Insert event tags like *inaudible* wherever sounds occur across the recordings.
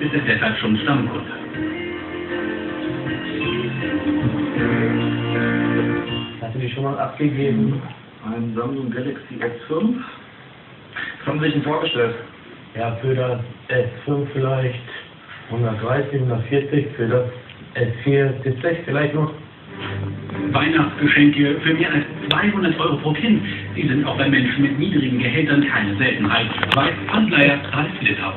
ist er deshalb schon Stammkunde. Hast du die schon mal abgegeben? Ein Samsung Galaxy S5. Was haben Sie sich denn vorgestellt? Ja, für das S5 vielleicht 130, 140, für das S4 70 vielleicht noch. Weihnachtsgeschenke für mehr als 200 Euro pro Kind. Die sind auch bei Menschen mit niedrigen Gehältern keine Seltenheit. Weiß Anleiher Ralf Littau.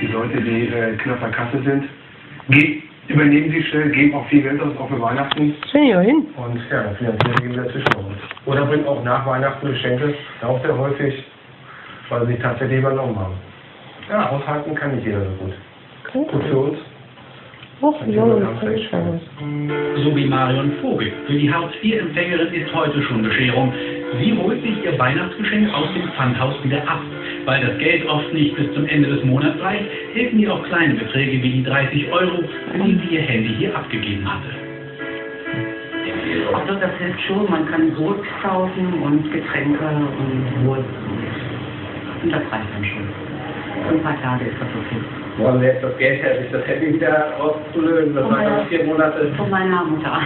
Die Leute, die äh, knapp bei Kasse sind, ge übernehmen sie schnell, geben auch viel Geld aus, auch für Weihnachten. Sind ja hin. Und ja, dann finanzieren sie wieder Zwischenraum. Oder bringen auch nach Weihnachten Geschenke, auch sehr häufig, weil sie sich tatsächlich übernommen haben. Ja, aushalten kann nicht jeder so gut. Gut für uns. Och, ja. So wie Marion Vogel. Für die Hartz-IV-Empfängerin ist heute schon Bescherung. Sie holt sich ihr Weihnachtsgeschenk aus dem Pfandhaus wieder ab. Weil das Geld oft nicht bis zum Ende des Monats reicht, helfen ihr auch kleine Beträge wie die 30 Euro, die sie ihr Handy hier abgegeben hatte. Also das hilft schon, man kann Brot kaufen und Getränke und Wurst. Und das reicht dann schon. Ein paar Tage ist das okay. Wo haben Sie jetzt das Geld her, sich das Handy wieder auszulösen? Das waren ja. dann vier Monate. Von meiner Mutter.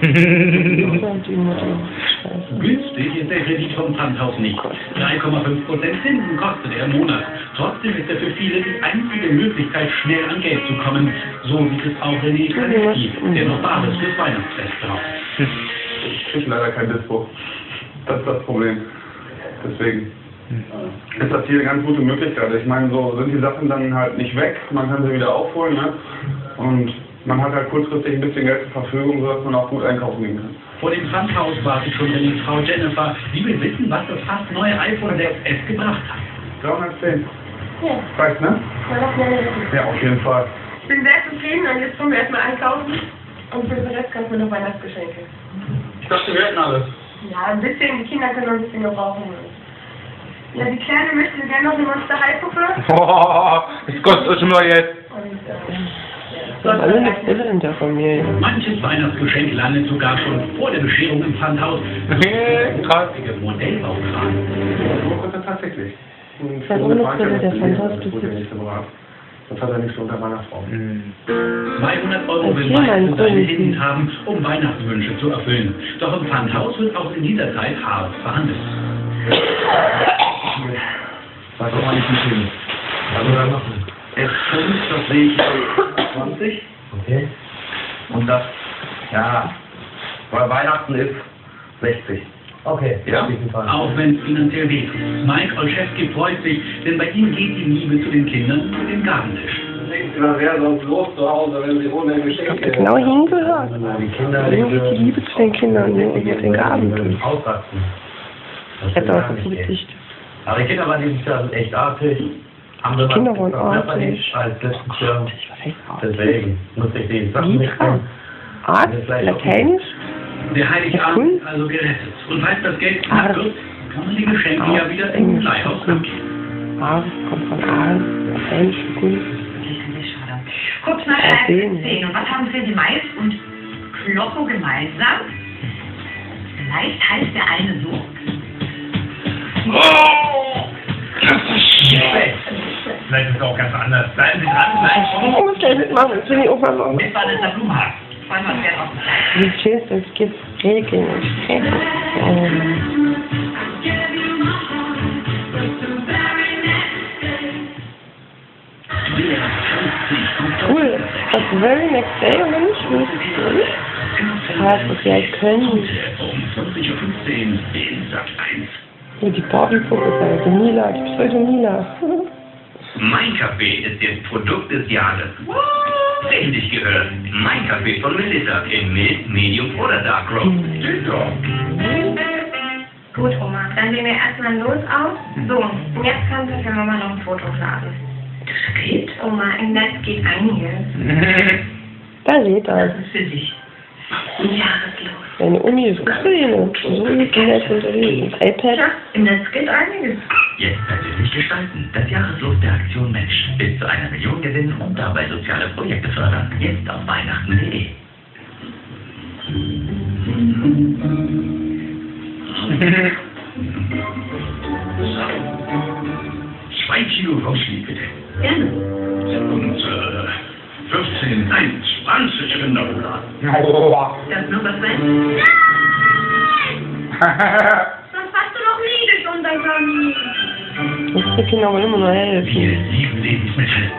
*laughs* Günstig ist der Kredit vom Pfandhaus nicht. 3,5% Zinsen kostet er im Monat. Trotzdem ist er für viele die einzige Möglichkeit, schnell an Geld zu kommen. So sieht es auch René Kalecki, der noch Bares fürs Weihnachtsfest braucht. Ich kriege leider kein Dispo. Das ist das Problem. Deswegen ist das hier eine ganz gute Möglichkeit. Ich meine, so sind die Sachen dann halt nicht weg, man kann sie wieder aufholen, ne? Und man hat halt kurzfristig ein bisschen Geld zur Verfügung, sodass man auch gut einkaufen gehen kann. Vor dem Pfandhaus wartet schon Renés Frau Jennifer. Sie will wissen, was das fast neue iPhone 6S gebracht hat. 310. Ja, Reicht, ne? Ja, auf jeden Fall. Ich bin sehr zufrieden und jetzt kommen wir erstmal einkaufen und für den Rest kaufen wir noch Weihnachtsgeschenke. Ich dachte, wir hätten alles. Ja, ein bisschen, die Kinder können noch ein bisschen gebrauchen. Ja, die Kleine möchte gerne noch eine Monster High Puppe Oh, das kostet euch immer jetzt. haben alle nichts Bild in der Familie. Manches Weihnachtsgeschenk landet sogar schon vor der Bescherung im Pfandhaus. *laughs* Krass. Modellbaukran. So ist er tatsächlich. Und Ja, ohne Brille, der Pfandhaus, das das ist- nicht so hat er nichts unter meiner Frau. 200 Euro will mal, meistens seine irgendwie. Hinten haben, um Weihnachtswünsche zu erfüllen. Doch im Pfandhaus wird auch in dieser Zeit hart verhandelt. *laughs* Sag doch mal nicht wie viel. Also dann machen. S5, das sehe ich bei 20. Okay. Und das, ja, weil Weihnachten ist 60. Okay, Ja. auf jeden Fall. Auch wenn es finanziell wehtut. Mike Olszewski freut sich, denn bei ihm geht die Liebe zu den Kindern über den Gabentisch. Was wäre sonst los zu Hause, wenn Sie ohne Geschenke... Genau hingehört. Die Kinder, die Liebe zu den Kindern und mit den Gaben. Ausrasten. Das Hätte auch so. Gesicht. Aber die Kinder waren dieses Jahr echt artig. Andere Kinder waren artig. nicht als letztes Jahr. Deswegen muss ich die Sachen Libra? mitnehmen. Arzt? Lateinisch? Der Heiligabend cool. ist also gerettet. Und falls das Geld Ah, knapp das wird, kann man die Geschenke Ah, ja wieder im Englisch, Leihhaus abgeben. Kommt von Aal. Lateinisch, gut. Guckt mal Ja, sehen. rein, sehen. Und was haben Freddy Mais und Kloppo gemeinsam? Vielleicht heißt der eine so. Vielleicht ist es auch ganz anders. Bleiben Sie dran, bleiben Ich muss gleich mitmachen, das ich auch mal machen. Mit Vanessa Blumhagen. Wie schön es gibt Regeln und Stress. Ähm, cool. Das very next day, nicht? Wie ist es was wir halt können. Um 20.15 Uhr in Sat 1. Hier die ja Mila, die Pseudo-Mila. Mein Kaffee ist jetzt Produkt des Jahres. Richtig gehört. Mein Kaffee von Melissa in Mild, Medium oder Dark Roast. Gut, Oma, dann sehen wir erstmal los aus. So, und jetzt kannst du für Mama noch ein Foto laden. Das geht. Oma, im Netz geht einiges. *laughs* Da seht Das ihr. ist für dich. Ein Jahreslos. Deine Uni ist Ukraine. So ist unterwegs. Das iPad. Tja, im Netz geht einiges. Jetzt persönlich gestalten. Das Jahreslos der Aktion Mensch. Bis zu einer Million gewinnen und dabei soziale Projekte fördern. Jetzt auf weihnachten.de. Zwei Kilo Rauschlied bitte. Gerne. 19, nein, 20 Rinderrouladen. Das nur was sein? Sonst warst du noch nie durch unser Kamin. Das die Kinder wollen immer nur Wir helfen. lieben Lebensmittel.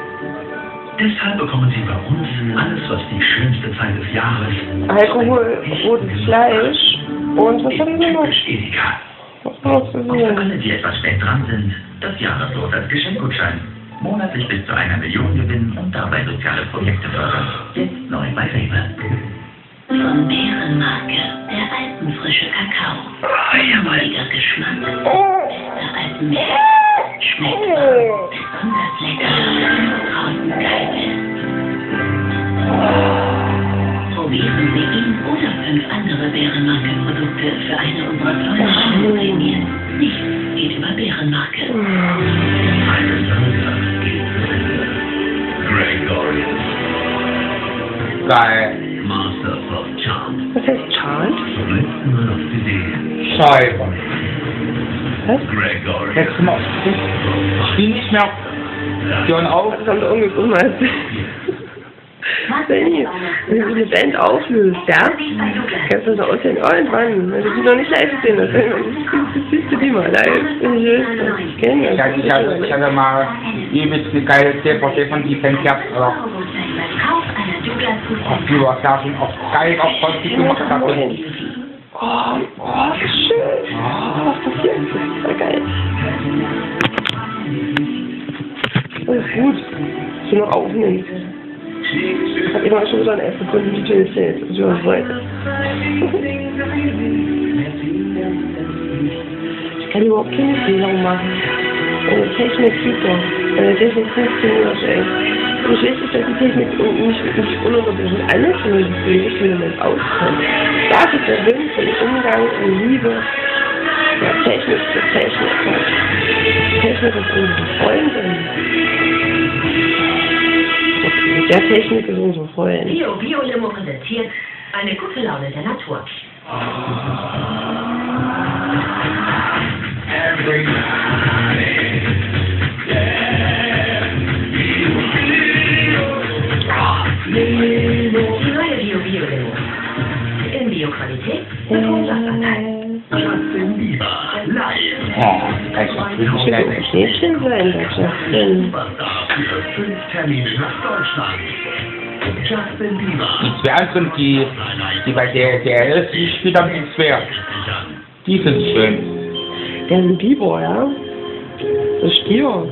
Deshalb bekommen Sie bei uns alles, was die schönste Zeit des Jahres Alkohol, rotes Fleisch und was haben wir noch? Edeka. Was noch zu Auch für alle, die etwas spät dran sind, das Jahreslos als Geschenkgutschein. Monatlich bis zu einer Million gewinnen und dabei soziale Projekte fördern. Jetzt neu bei Rewe. Von Bärenmarke, der alpenfrische Kakao. Wohliger Geschmack, der alten Die hören auf. Das haben wir. Benni, wenn du eine Band auflöst, ja? Kannst du so aussehen, irgendwann, wenn du die noch nicht live gesehen irgendwann siehst du die mal live. Ich will das, ich kenne Ich hatte, ich hatte, ich hatte mal übelst eine geile DVD von Defense gehabt. Douglas auch die war ja schon auch geil auf Holzig gemacht hat. Und Oh, oh, das ist schön. Oh, was passiert? Das ist voll geil. Du noch aufnimmst. Ich hab immer schon wieder in elf Sekunden die Tür erzählt, ich was wollte. Ich kann überhaupt keine Fehler machen. Meine Technik super. Meine Technik funktioniert, ey. Und weiß nicht, dass die Technik nicht, nicht ununterbrochen alles nur die ich will damit auskommen. Das ist der Sinn von Umgang und Liebe der Technik zur Technik. Technik ist unsere Freundin. Okay, der Technik ist unsere Freundin. Bio Bio Limo präsentiert eine gute Laune der Natur. Die Ich geil. ein Stäbchen sein, Justin. Superstar für fünf Termine nach Deutschland. Justin Bieber. Die zwei anderen, die, die bei der, der ist, die spielt am schwer. Die sind schön. Der ist ein Bieber, ja? So Stier.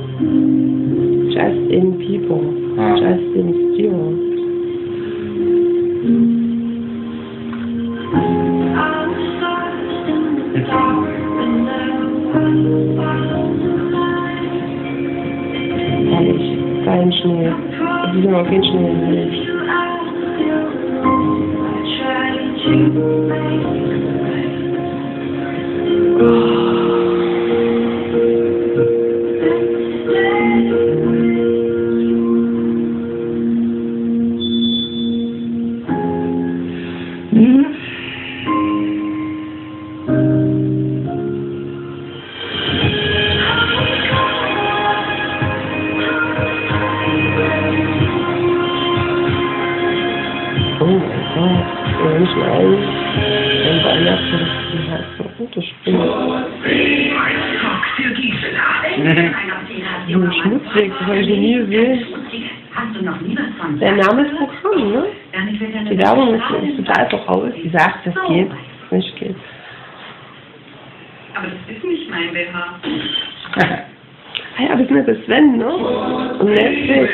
Justin Bieber. Ja. Justin Stier. Herrlich. Kein Schnee. Die sind aber kein Schnee. Herrlich. Schmutzweg, das habe ich noch nie gesehen. Hast du noch nie was von Der Name ist Programm, ne? Wird Die Werbung ist, total voraus. Die sagt, das geht, das nicht geht. Aber das ist nicht mein BH. *laughs* Ah ja, wir sind ja bei Sven, ne? Und Netflix.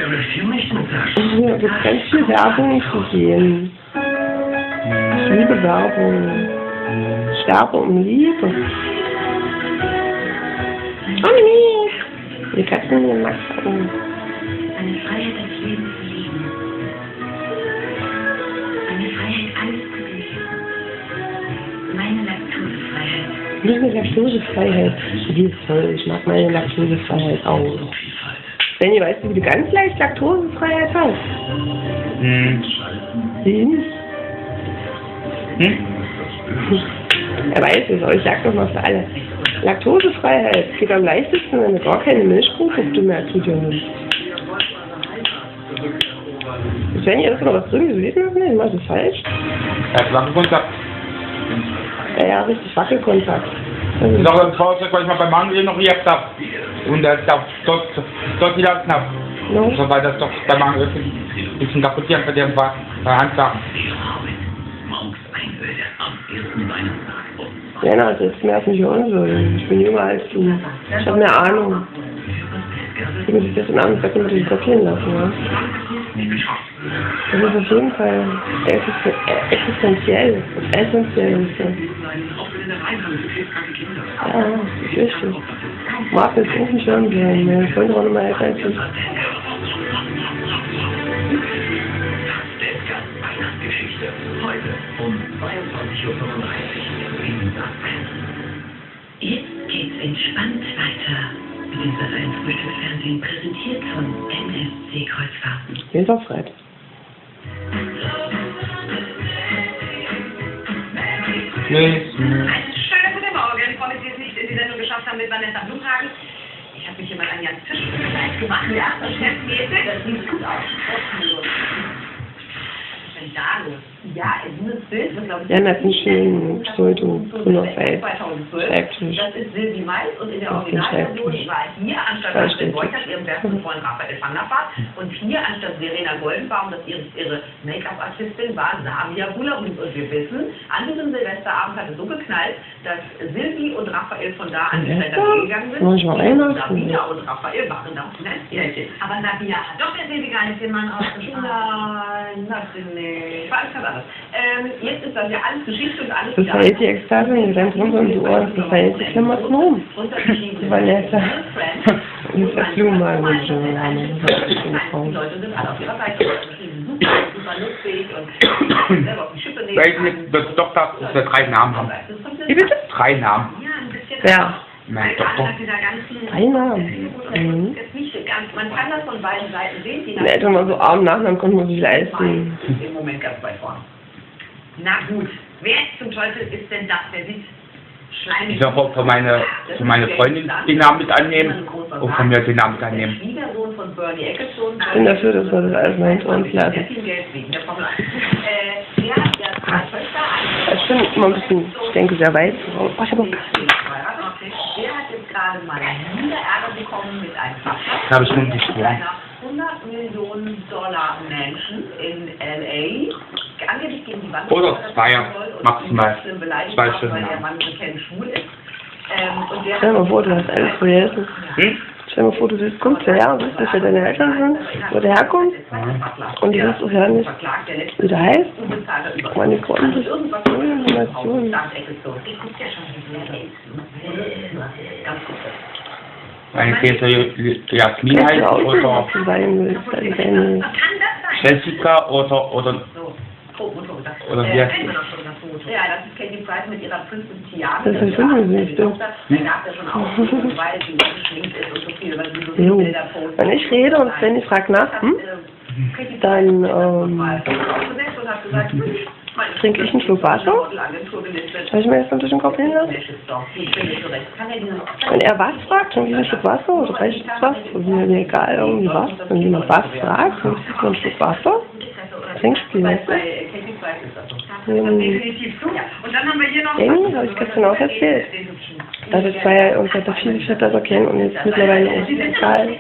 Und Hier gibt ganz viel Werbung zu sehen. Ich liebe Werbung. Ich sterbe um Liebe. Oh nee! Die Katzen den Max an. Eine Freiheit, das Leben zu lieben. Eine Freiheit, alles zu genießen. Meine Laktosefreiheit. Eine Laktosefreiheit. Die ist toll. Ich mag meine Laktosefreiheit auch. Benni, weißt du, wie du ganz leicht Laktosefreiheit hast? Hm. Nicht. Hm? Er weiß es, aber ich sag doch mal für alle. Laktosefreiheit geht am leichtesten, wenn du gar keine Milchprodukte mehr zu dir nimmst. Ich Svenja, ist noch was drin gewesen? Nee, mach das falsch. Er hat Wackelkontakt. Ja, ja, richtig, Wackelkontakt. Das ist auch ein Fahrzeug, was ich mal beim Angriff noch gehabt habe. Und das ist dort, dort wieder knapp. no. So, weil das doch beim Angriff ein bisschen kaputt gegangen bei dem Handsachen. Morgens Einöde am ersten Weihnachtstag Lennart, jetzt nervt mich auch so. Ich bin jünger als du. Ich habe mehr Ahnung. Ich muss das in Bett mit kopieren lassen, ja? Das ist auf jeden Fall existen- existenziell essentiell. und so. Ja, das ist wichtig. Mag jetzt auch nicht hören waren immer älter als ich. Weihnachtsgeschichte. Heute um 22.35 Uhr geht's entspannt weiter. Mit dem Sat 1 Frühstücksfernsehen präsentiert von MSC Kreuzfahrten. Hier ist auch Fred. Nee, Schönen guten Morgen. Freue mich, dass Sie es nicht in die Sendung geschafft haben mit Vanessa Blumhagen. Ich habe mich hier mal an Jan Fisch gemacht. Ja, das chefmäßig. Das sieht gut aus. Was ist denn da los? Ja, ich, Jan hat einen schönen Pseudo grüner Feld. 2012. Schreibtisch. Das ist Silvi Mais und in der Originalversion Schreibtisch. war hier anstatt Astrid. Beutert ihrem besten Freund Raphael van der Vaart und hier anstatt Verena Goldenbaum, das ihre, ihre Make-up-Artistin war, Samia Bularus. Und wir wissen, an diesem Silvesterabend hat es so geknallt, dass Silvi und Raphael von da an die gegangen sind. Weihnachten. Sabina und Raphael waren da auf Finanzpärchen. Aber Sabina hat doch der Silvi gar nicht den Mann ausgesprochen. Nein, natürlich nicht. War alles anders. Ähm, jetzt ist das ja alles Geschichte und alles Das war jetzt die rennt runter um die Ohren. Das war jetzt die Klammerton. Die Vanessa. Und das ist mit so einem Die Leute sind alle auf ihrer Seite. Super, super lustig und selber auf die Schippe nehmen. Weil ich mit der Tochter, dass wir drei Namen haben. Wie bitte? Drei Namen. Ja, ein bisschen. Wer? Meine Weil Tochter. nach dieser ganzen Drei Namen. Mhm. Man kann das von beiden Seiten sehen. Die Wenn Eltern mal so arm Nachnamen konnten wir sich leisten. Im Moment ganz weit vorne. Na gut, wer zum Teufel ist denn das? Wer sieht schleimig? Ich auch für meine, für meine Freundin den Namen mit annehmen und von mir den Namen mit Der annehmen. Schwiegersohn von Bernie Ecclestone. Ich bin dafür, dass wir das alles mal hinter uns lassen. viel Geld wegen der Formel 1. Äh, der Ich bin immer ein bisschen, ich denke sehr weit. Oh, ich habe auch Der hat jetzt gerade mal wieder Ärger bekommen mit einem. Das habe ich nun. Einer 100 Millionen Dollar Mansion in L.A. Angeblich gegen die Wand. Oder zwei, maximal. Zwei Stunden, Weil ja. der Mann bekennt schwul ist. Ähm, Stell dir mal vor, du hast alles vergessen. Hm? Stell dir mal vor, du willst, kommst hierher und weißt nicht, wer deine Eltern sind, wo der herkommt. Und du weißt auch ja nicht, wie der heißt. Meine guck ja schon Ganz gut. Meine Käse Jasmin heißt oder das? Jessica oder, oder, oh, Motor gesagt. Oder wie äh, heißt schon das Foto. Ja, das ist Katie Price mit ihrer Princess Tiara. Das ist schon gesehen, stimmt. Da gab es ja schon auch, *laughs* weil sie so geschminkt ist und so viel, weil sie so Jo. viele Bilder postet. Wenn ich rede und Svenny fragt nach, hm, dann ähm, *laughs* trinke ich einen Schluck Wasser. Soll ich mir jetzt natürlich den Kopf hinlassen? Wenn er was fragt, trinke ich einen Schluck Wasser oder reicht es was? Ist mir egal, irgendwie was. Wenn jemand was fragt, trinke ich einen Schluck Wasser. Trinkspiel, weißt du? Definitiv so. Und dann haben wir hier noch. Amy, habe ich gestern auch erzählt. Also ich war ja irgendwie da viele Väter kennen und jetzt mittlerweile auch total,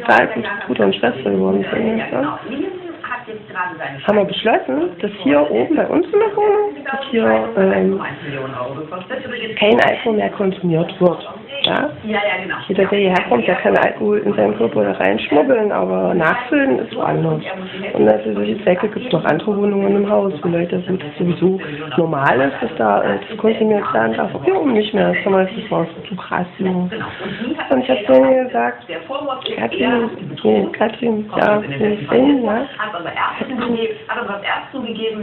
total gut Bruder und Schwester geworden sind. Ja? Haben wir beschlossen, dass hier oben bei uns in der Wohnung, dass hier ähm, 1 Millionen Euro gekostet. Übrigens, kein Alkohol mehr konsumiert wird. Ja? genau. Jeder, der hierher kommt, der kann Alkohol in seinen Körper da reinschmuggeln, aber nachfüllen ist woanders. Und also für solche Zwecke gibt es noch andere Wohnungen im Haus, wo Leute, wo das sowieso normal ist, dass da äh, das konsumiert werden darf. Hier oben nicht mehr. Das war zu krass. Ja. Und ich habe zu mir gesagt, Katrin, Katrin, ja, nee, Sven, ja, Hat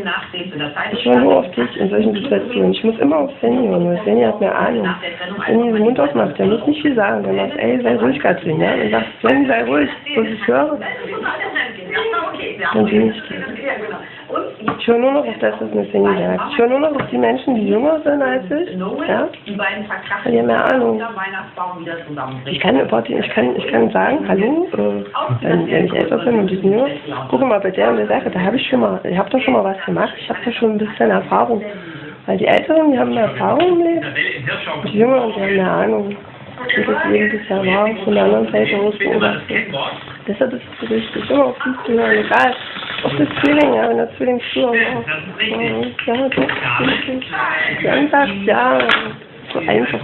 nachdem der Zeit ich höre nur auf dich in solchen Situationen. Ich muss immer auf Svenny hören, weil Svenny hat mehr Ahnung. Wenn ihr den Mund aufmacht, der muss nicht viel sagen. Der sagt, ey, sei ruhig, Katrin, ja. Dann sagt Svenny, sei ruhig, was ich höre. Dann bin ich. Und Ich höre nur noch auf das, was mir Cindy sagt. Ich höre nur noch auf die Menschen, die jünger sind als ich. Ja? die haben mehr Ahnung. Ich kann, ich kann, ich kann sagen, hallo, wenn, ich älter bin und die sind jünger, guck mal bei der Sache, da habe ich schon mal, ich habe da schon mal was gemacht, ich habe da schon ein bisschen Erfahrung. Weil die Älteren, die haben mehr Erfahrung im Leben, die Jüngeren, die haben mehr Ahnung. Deswegen das ja war von der anderen Seite aus beobachtet. Deshalb ist es so immer auf die zu hören, egal, auf das Zwilling, ja, wenn der Zwilling zuhört, ja, ja, doch, dann sagt, ja, so einfach.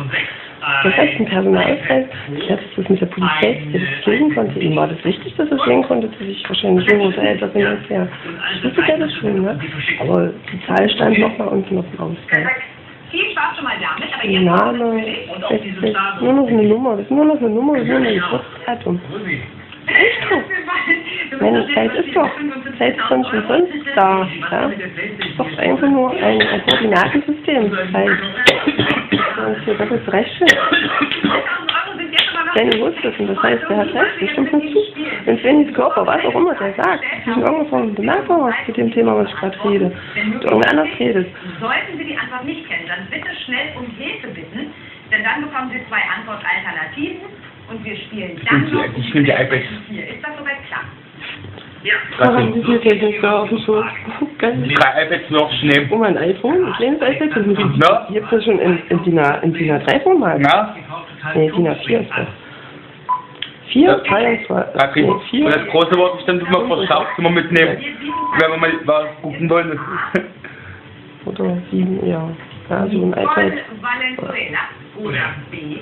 Das heißt, ein Personalausweis, ich hatte das mit der Polizei, dass ich das lesen konnte. Ihm war das wichtig, dass er es sehen konnte, dass ich wahrscheinlich jung oder älter bin als er. Ich wusste ja das schon, ne? Aber die Zahl stand noch mal unten auf dem Ausweis. Viel Spaß schon mal damit, aber jetzt Name, 60, nur noch eine Nummer, das ist nur noch eine Nummer, das ist nur ein Geburtsdatum. Echt so. Meine Zeit ist doch, Zeit ist sonst da, ja? Ist doch einfach nur ein, ein Koordinatensystem, Zeit. Und hier doppelt recht Danny wusste es und das heißt, der hat recht, das stimmt nicht zu. Wenn Svennys Körper, was auch immer der sagt, zwischen irgendeiner Form von Bemerkung hast zu dem Thema, was ich gerade rede, und irgendwer anders redet, Sollten Sie die Antwort nicht kennen, dann bitte schnell um Hilfe bitten, denn dann bekommen Sie zwei Antwortalternativen und wir spielen dann Ich noch die- ich finde die iPads. Hier. Ist das soweit klar? auf dem Schoß. Geil. Drei iPads noch schnell. Oh, mein iPhone, ein kleines iPad, und ich Na? habe das schon in, in DIN A- in DIN A3-Format. Na? Nee, DIN A4 ist das. 4, 23, Da krieg nee, Und 4, das große wollte ich dann immer fürs Schlafzimmer mitnehmen, wenn wir mal was gucken wollen. oder 7, ja. Ja, so ein iPad. Valenzuela oder B.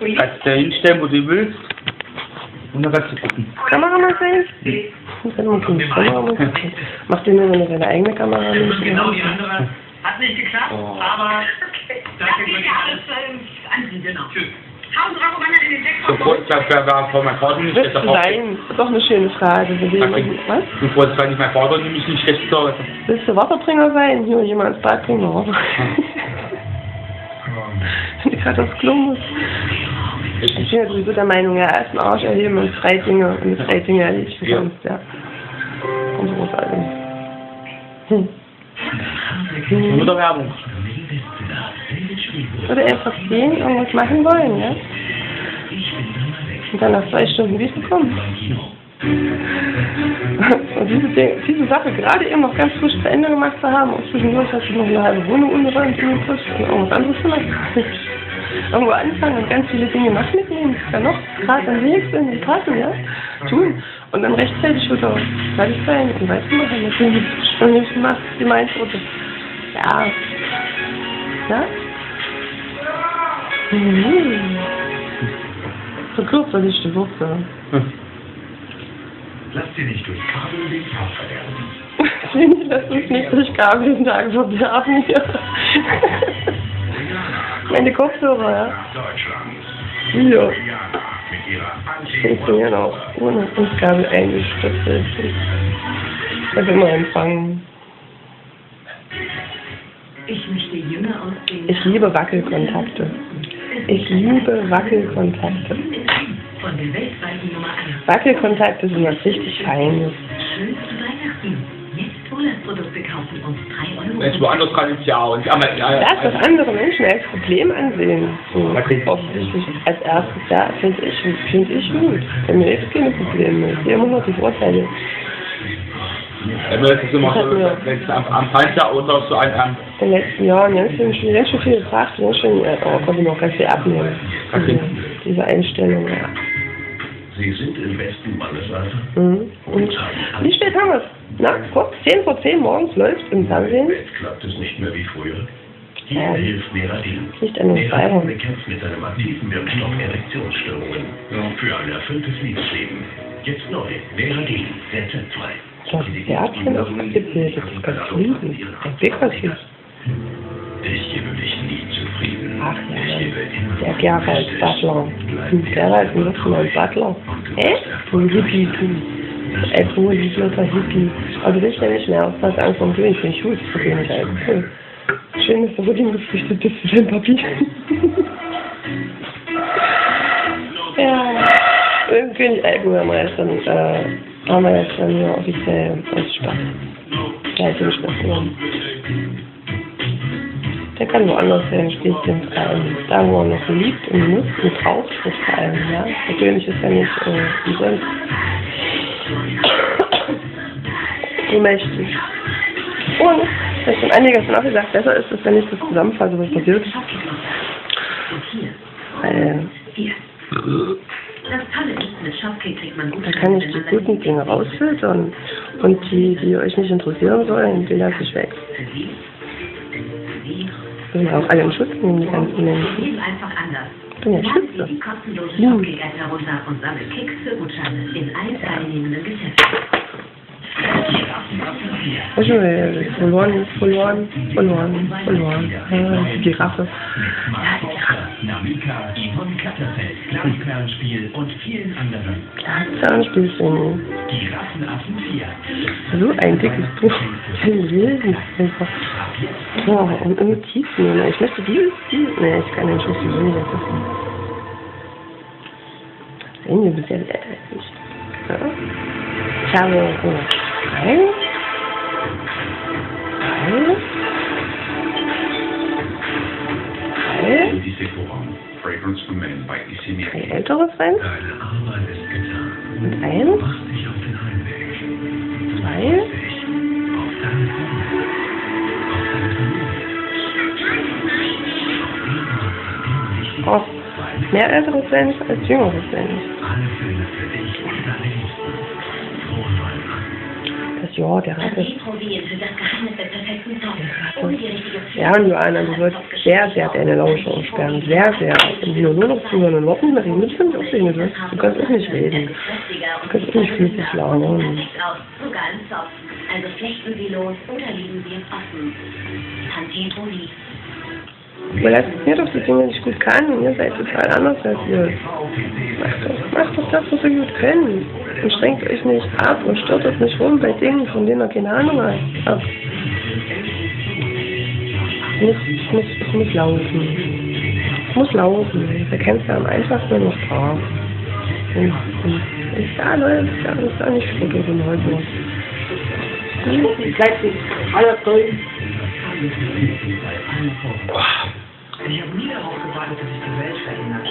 Kannst du hinstellen, wo du willst. Und dann kannst du gucken. Kameramann sein? Kann man tun. Kameramann sein. Macht ihr nur, wenn er seine eigene Kamera? Genau die andere. Hat nicht geklappt, Oh. aber *laughs* Okay. das liegt ja alles äh, an Sie, genau. Tschüss. 1000 Euro wandern in den So Jackpot. Geburtstag war von meinem Vater nicht Wirst schlecht du sein? Ist doch eine schöne Frage. Will jemand, was? Geburtstag nicht mein Vater, nämlich nicht schlecht zu Hause. Willst du Wasserbringer sein? Hier, jemand ins Bad bringen. Wasser. *laughs* Wenn du gerade aufs Klo musst. Ich bin ja sowieso der Meinung, ja, erst einen Arsch erheben und drei Dinge, und drei Dinge erledigt sonst, ja. Und großartig. Hm. Der Werbung. Oder einfach gehen, irgendwas machen wollen, ja? Und dann nach zwei Stunden wiederkommen. Und diese, Dinge, diese Sache gerade eben noch ganz frisch zu Ende gemacht zu haben und zwischendurch hast du noch eine halbe Wohnung und frisch und irgendwas anderes gemacht. Irgendwo anfangen und ganz viele Dinge noch mitnehmen, dann noch gerade am Weg sind, die Taten, ja, tun. Und dann rechtzeitig wieder fertig sein und weitermachen. Das sind die Stunden nicht gemacht, die meint wurde. Ja. Ja? Mhm. Verkürzt sich die Wurzel. Lass dir nicht durch Kabel den Tag verderben. *laughs* Lass uns nicht durch Kabel den Tag verderben hier. *laughs* Meine Kopfhörer, ja. Ja. Mit ihrer Funktionieren auch ohne ins Kabel eingestöpselt. Ich habe immer empfangen. Ich. Ich liebe Wackelkontakte. Ich liebe Wackelkontakte. Von der weltweiten Nummer 1. Wackelkontakte sind was richtig Feines. Urlaubsprodukte kaufen und 3 Euro. Wenn es woanders kann, ist ja. Und, aber, ja, Das, was andere Menschen als Problem ansehen, so offensichtlich als erstes, ja, finde ich, finde ich gut. Bei mir ist keine Probleme. Ich sehe immer noch die Vorteile. Das immer so, wenn es am, am Fenster oder so an, am, In den letzten Jahren ganz schön, ganz schön viel gebracht, ganz schön, äh, oh, konnte noch ganz viel abnehmen. Diese, diese Einstellung, ja. Sie sind im besten Mannesalter. Mhm. Und wie spät haben wir es? Na, kurz, 10 vor 10 morgens läuft im Fernsehen. Jetzt klappt es nicht mehr wie früher. Hier Ja. hilft Neradin. Liegt an uns Neradin bekämpft mit seinem aktiven Wirkstoff Erektionsstörungen. Für ein erfülltes Liebesleben. Jetzt neu. Neradin. Rezeptfrei. Das Bärtchen ist abgebildet, das ist ganz. Ein dicker Typ. Ich gebe mich nie. Ach Ich ja, der Gerald Butler. Gerald ist ein ein Butler. Hä? So ein Hippie, du. Alkoholisierter Hippie. Aber du willst ja nicht mehr aufpassen, Angst vom König, finde ich gut. Das ist nicht Alkohol. Schön, dass du vor ihm geflüchtet bist zu deinem Papi. *laughs* ja. Im König haben wir jetzt dann, äh, haben wir jetzt dann offiziell als Stadt. Der hat den Schritt genommen. Der kann woanders sein, spielt den Freien. Da, wo er noch liebt und muss und braucht, das Freien. Ja? König ist ja nicht äh, umsonst. So *coughs* mächtig. Und, das schon einiges schon auch gesagt, besser ist es, wenn ich das zusammenfasse, was passiert. Weil, man gut da kann ich die guten Dinge rausfiltern und die, die euch nicht interessieren sollen, die lasse ich weg. Wir sind auch alle in Schutz nehmen, die ganzen Menschen. Leben einfach anders. Ich bin ja Schütze. Die kostenlose. Shopkey-App herunter und sammeln Kicks für Gutscheine in allen teilnehmenden Geschäften. Will verloren, verloren, verloren, verloren. Ja, die Giraffe. Namika, Yvonne Katterfeld, Glasperlenspiel und vielen anderen. Zahnspielchen. Giraffenaffen 4. So ein dickes Buch. Ein Wilden. Einfach. Ja, und irgendwie Tiefen. Ich möchte dieses, dieses. Nee, ich kann den Schuss die nicht wissen. Sehen wir bisher sehr ehrlich. Ja. Ich habe oh, drei. Drei. Deine Arbeit ist getan. Und eins. Zwei. Oh, mehr ältere Friends als jüngere Friends. Jahr der das Geheimnis der Ja, und Joanna, du sollst sehr, sehr deine Lausche aussperren. Sehr, sehr. Wenn du nur noch zuhören und Worten reden, das finde ich auch sehen. Du kannst auch nicht reden. Du kannst auch nicht flüssig im Zopf. Also flechten Sie los oder liegen Sie es offen. Pantene Aber lasst mir doch die Dinge, die ich gut kann und ihr seid total anders als ihr. Macht doch, macht doch das, was ihr gut könnt. Und strengt euch nicht ab und stürzt nicht rum bei Dingen, von denen ihr keine Ahnung habt. Es muss, es muss, es muss laufen. Es muss laufen. Da kennst du am einfachsten noch brav. Und, und wenn es da läuft, dann ist da nicht Foto von heute. Leipzig, alles drin. Ich habe nie darauf gewartet, dass sich die Welt verändert.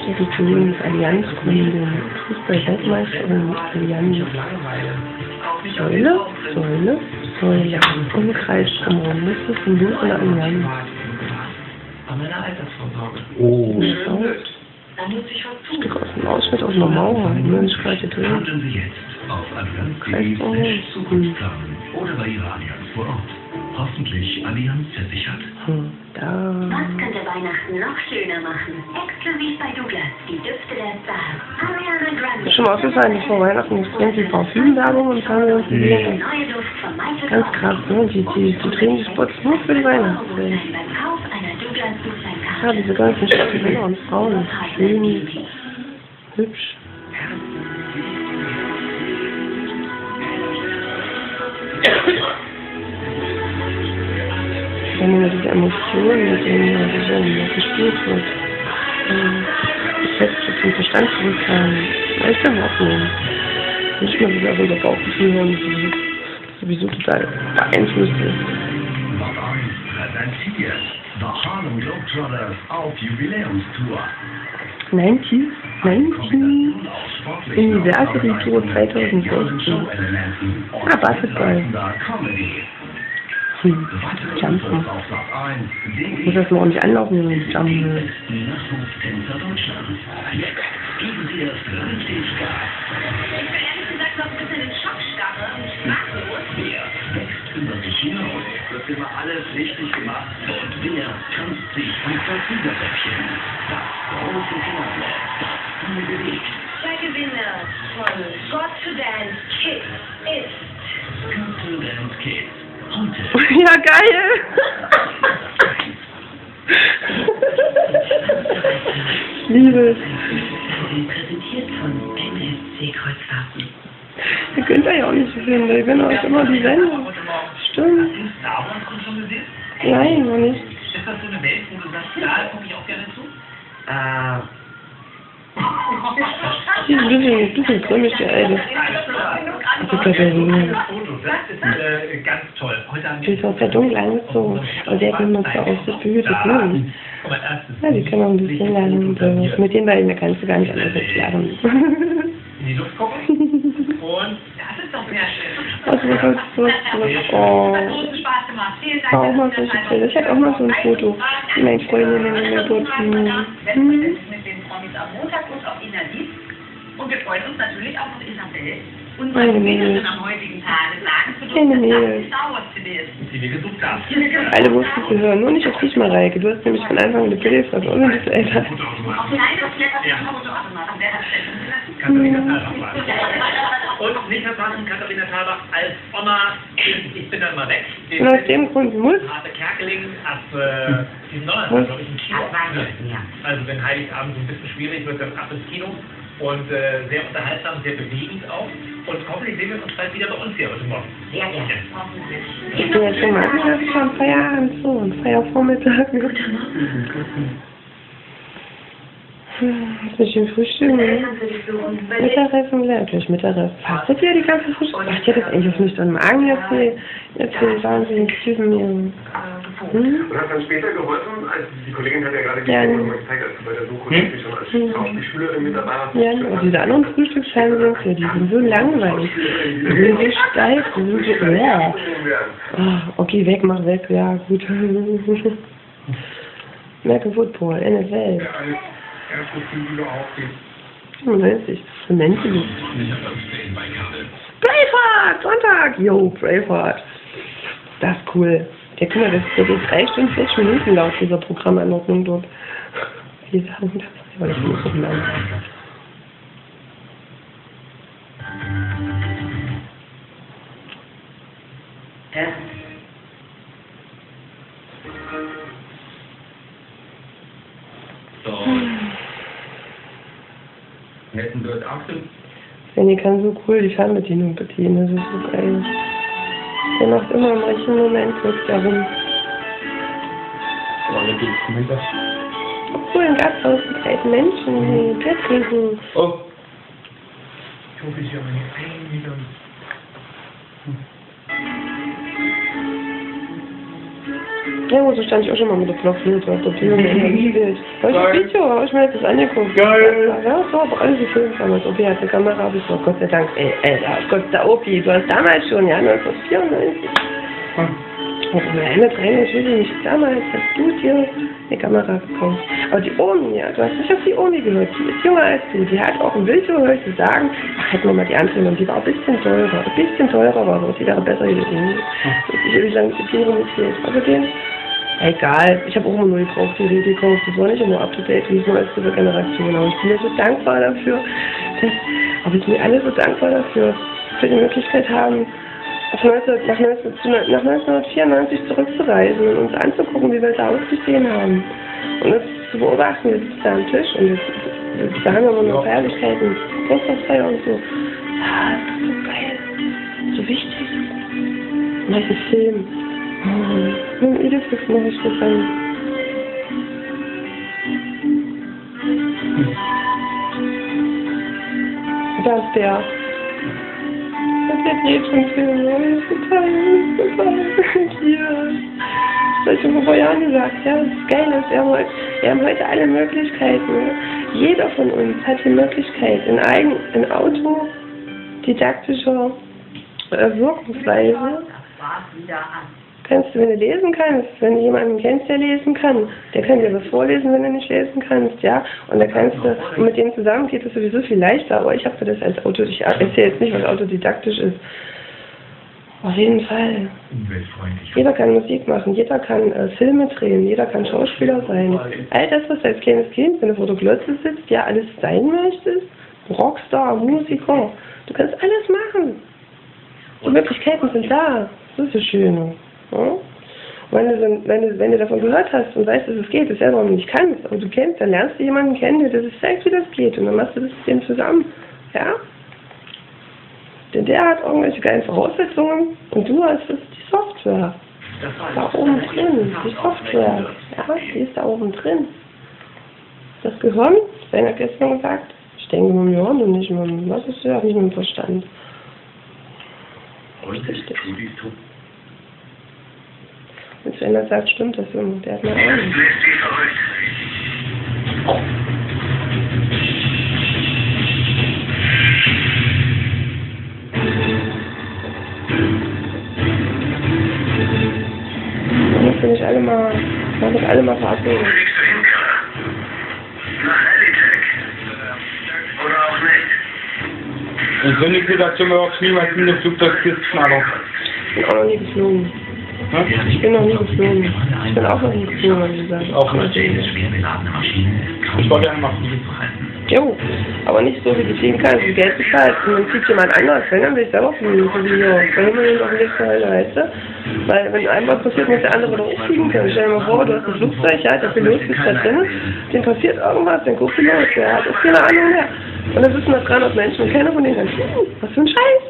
Steht die Juliens Allianz gründen. Fußball-Weltmeisterin Allianz. Säule, Säule, Säule. Umkreis ist ein Symbol von der Allianz. An meiner Altersvorsorge. Oh. Stück aus dem Ausschnitt aus einer Mauer. Die Mönchskreise drin. Handeln Sie jetzt auf allianz.de slash Zukunftsplan oder bei Ihrer Allianz vor Ort. Hoffentlich Allianz versichert. Hm, da. Was könnte Weihnachten noch schöner machen? Exklusiv bei Douglas, die Düfte der Stars. Ariana Grande. Ist schon mal aufgefallen, dass vor Weihnachten extrem viel Parfümwerbung und von Michael Ganz krass, ne? Die, die, die drehen die Spots nur für die Gutscheinkarte. Ja, diese ganzen schicken Männer und Frauen. Schön, hübsch. Wenn mir diese Emotionen, mit denen ja diese gespielt wird, ähm, die Sätze zum Verstand ist in Ordnung. Nicht mehr wieder auf unser Bauchgefühl hören, das sowieso total beeinflusst ist. Block 1 präsentiert The Harlem Globetrotters auf Jubiläumstour. 19, 19 University Tour 2014. Ah, Basketball. Hm, Jumpen. Auf Block 1 Ich muss das morgen nicht anlaufen, wenn ich jumpen will. Nachwuchstänzer Deutschlands. Jetzt geben Sie es richtig Gas. Ich bin ehrlich gesagt noch ein bisschen in Schockstarre und sprachlos. Wer wächst über sich hinaus? Wird immer alles richtig gemacht. Und wer tanzt sich ein Verziegersäckchen? Das große Finale. Das viele bewegt. Der Gewinner von Got to Dance Kids ist... Couple Dance Kids. *laughs* Ja, geil! *laughs* Liebe. Präsentiert von NSC Kreuzfahrten. Ihr könnt ja auch nicht so finden, ich bin euch immer die Sendung. Stimmt. Nein, noch nicht. Ist das so eine Welt, wo du sagst, da gucke ich auch gerne zu? Äh. Die ist ein bisschen, ein bisschen grimmig, der Alte. Die Katharina. Die ist auch sehr dunkel angezogen. Und der kann man zwar aus sich behütet nehmen. Ja, die kann auch ein bisschen lernen. und sowas. Mit den beiden, da kannst du gar nicht alles erklären. in die Luft gucken. Und das ist doch sehr schön. Also, das ist so, so, oh. Hat großen Spaß gemacht. Vielen Dank. War auch mal solche Bilder. Ich hatte auch mal so ein Foto. Meine Freundin in der dort. Hm. mit den Promis am Montag und auf Innerlied. Und wir freuen uns natürlich auch auf Isabel. Und Meine Mädels. wir am heutigen Tage sagen zu Meine Mädels. Alle mussten zu hören, nur nicht auf dich, Mareike. Du hast nämlich von Anfang an älter. Hat das Katharina Thalbach war es. Und nicht verpassen, Katharina Thalbach als Oma Ich bin dann mal weg. Und aus dem Grund muss. Harte Kerkeling ab äh, diesem Donnerstag, glaube ich, im Kino. Also wenn Heiligabend so ein bisschen schwierig wird, dann ab ins Kino. Und äh, sehr unterhaltsam, sehr bewegend auch. Und hoffentlich sehen wir uns bald wieder bei uns hier heute Morgen. Sehr gerne. Ich bin jetzt schon mal angefangen, schon Feierabend so und Feiervormittag. Hm, Bisschen frühstücken, ne? Mittagessen, ja, gleich Mittagessen. Fastet ihr die ganze Frühstück? Macht ihr das eigentlich auf nüchternen Magen jetzt, die, jetzt die wahnsinnigen Typen hier? Hm? Und hat dann später geholfen, als die Kollegin hat ja gerade Ja. gesehen, ja. gezeigt, als du bei der Suche Hm? schon als Hm. Schauspielschülerin mit dabei warst. Ja, und diese anderen Frühstücksfernsehen, die sind so langweilig. Die sind so steif, die sind so, äh. Ah, okay, weg, mach weg, ja, gut. *laughs* American Football, NFL. Erste Flügel aufgeht. 95, für Menschen. Braveheart, Sonntag, yo, Braveheart. Das ist cool. Ja, guck mal, das, das ist drei Stunden, 40 Minuten laut dieser Programmanordnung dort. Wir sagen das, aber das muss so lang. Ja. Hätten dort Achtung. Svenny kann so cool die Fernbedienung bedienen, das ist so geil. Der macht immer im rechten Moment, wirkt rum. Aber nicht die Instrumente. Obwohl im Gasthaus mit alten Menschen, die Bier trinken. Oh. Ich hoffe, ich habe meine einen Ja, so stand ich auch schon mal mit der Blockflöte auf der Bühne in der Bild. Habe ich ein. Video, habe ich mir das angeguckt. Geil. Ja, das war aber alles gefilmt damals. Opi hatte Kamera, habe ich so, Gott sei Dank, ey, ey, ja, Gott sei Dank, Opi, du hast damals schon, ja, 1994. Oder 91, weiß ich nicht, damals hast du dir eine Kamera gekauft. Aber die Omi, ja, du hast nicht auf die Omi gehört, die ist jünger als du, die hat auch ein Video gehört zu sagen, ach, hätten wir mal die andere genommen, die war ein bisschen teurer, ein bisschen teurer war aber die wäre besser gewesen. Ich weiß nicht, wie lange die Tiere mitgeht. Aber den, egal, ich habe auch immer nur gekauft, die Rede gekauft, das war nicht immer up to date, wie es nur als dieser Generation, aber ich bin mir so dankbar dafür, dass, aber ich bin mir alle so dankbar dafür, dass wir die Möglichkeit haben, auf 19, nach, 19, zu- nach 1994 zurückzureisen und uns anzugucken, wie wir da ausgesehen haben. Und das zu beobachten, wir sitzen da am Tisch und jetzt, da haben wir immer nur Feierlichkeiten, Geburtstagsfeier und so. Ah, das ist so geil, so wichtig. Und das ist ein Film. Oh, mit dem Idefix mache ich das dann. Da ist der. Das ist der Gretchenfilm. Oh, das ist total, das ist total. Hier. Das habe ich schon vor ein Jahren gesagt. Ja, das ist geil. ist. Wir haben heute, wir haben heute alle Möglichkeiten. Jeder von uns hat die Möglichkeit, in eigen, in Auto didaktischer äh, Wirkungsweise Kannst du, wenn du lesen kannst, wenn du jemanden kennst, der lesen kann, der kann dir was vorlesen, wenn du nicht lesen kannst, ja. Und da kannst du, und mit dem zusammen geht es sowieso viel leichter, aber ich habe das als Auto, ich erzähle jetzt nicht, was autodidaktisch ist. Auf jeden Fall. Jeder kann Musik machen, jeder kann äh, Filme drehen, jeder kann Schauspieler sein. All das, was du als kleines Kind, wenn du vor der Glotze sitzt, ja alles sein möchtest, Rockstar, Musiker, du kannst alles machen. Die Möglichkeiten sind da. Das ist das Schöne. Ja? Und wenn du, dann, wenn, du, wenn du davon gehört hast und weißt, dass es geht, das selber nicht kannst, aber du kennst, dann lernst du jemanden kennen, der das zeigt, wie das geht. Und dann machst du das mit dem zusammen. Ja? Denn der hat irgendwelche geilen Voraussetzungen und du hast das, die Software. Da oben drin, die Software. Ja, die ist da oben drin. Das Gehirn, Sven hat gestern gesagt, denke man, ja, noch nicht mal. Was ist ja nicht mit dem Verstand? Richtig. Und wenn er sagt, stimmt das immer. Der hat mir auch nicht. Jetzt bin ich alle mal, mach ich alle mal verabreden. Und wenn ich dir dazu mal auch niemals in der Flugzeugkiste schnaller. Ich bin auch noch nie geflogen. Ich bin noch nie geflogen. Ich bin auch noch nie geflogen, wie gesagt. Auch nicht. Ich wollte gerne machen. Jo, aber nicht so, wie du fliegen kannst. Du Geld bezahlt und dann zieht jemand anders. Wenn, dann will ich selber fliegen. So wie hier. Bei Himmel und auf dem Lichtverhalten, weißt du? Weil, wenn einem was passiert, muss der andere doch auch fliegen können. Stell dir mal vor, du hast ein Flugzeug, ja, der Pilot sitzt da drin, dem passiert irgendwas, der Co-Pilot, der hat auch keine Ahnung mehr. Und dann sitzen da 300 Menschen und keiner von denen kann fliegen. Was für ein Scheiß.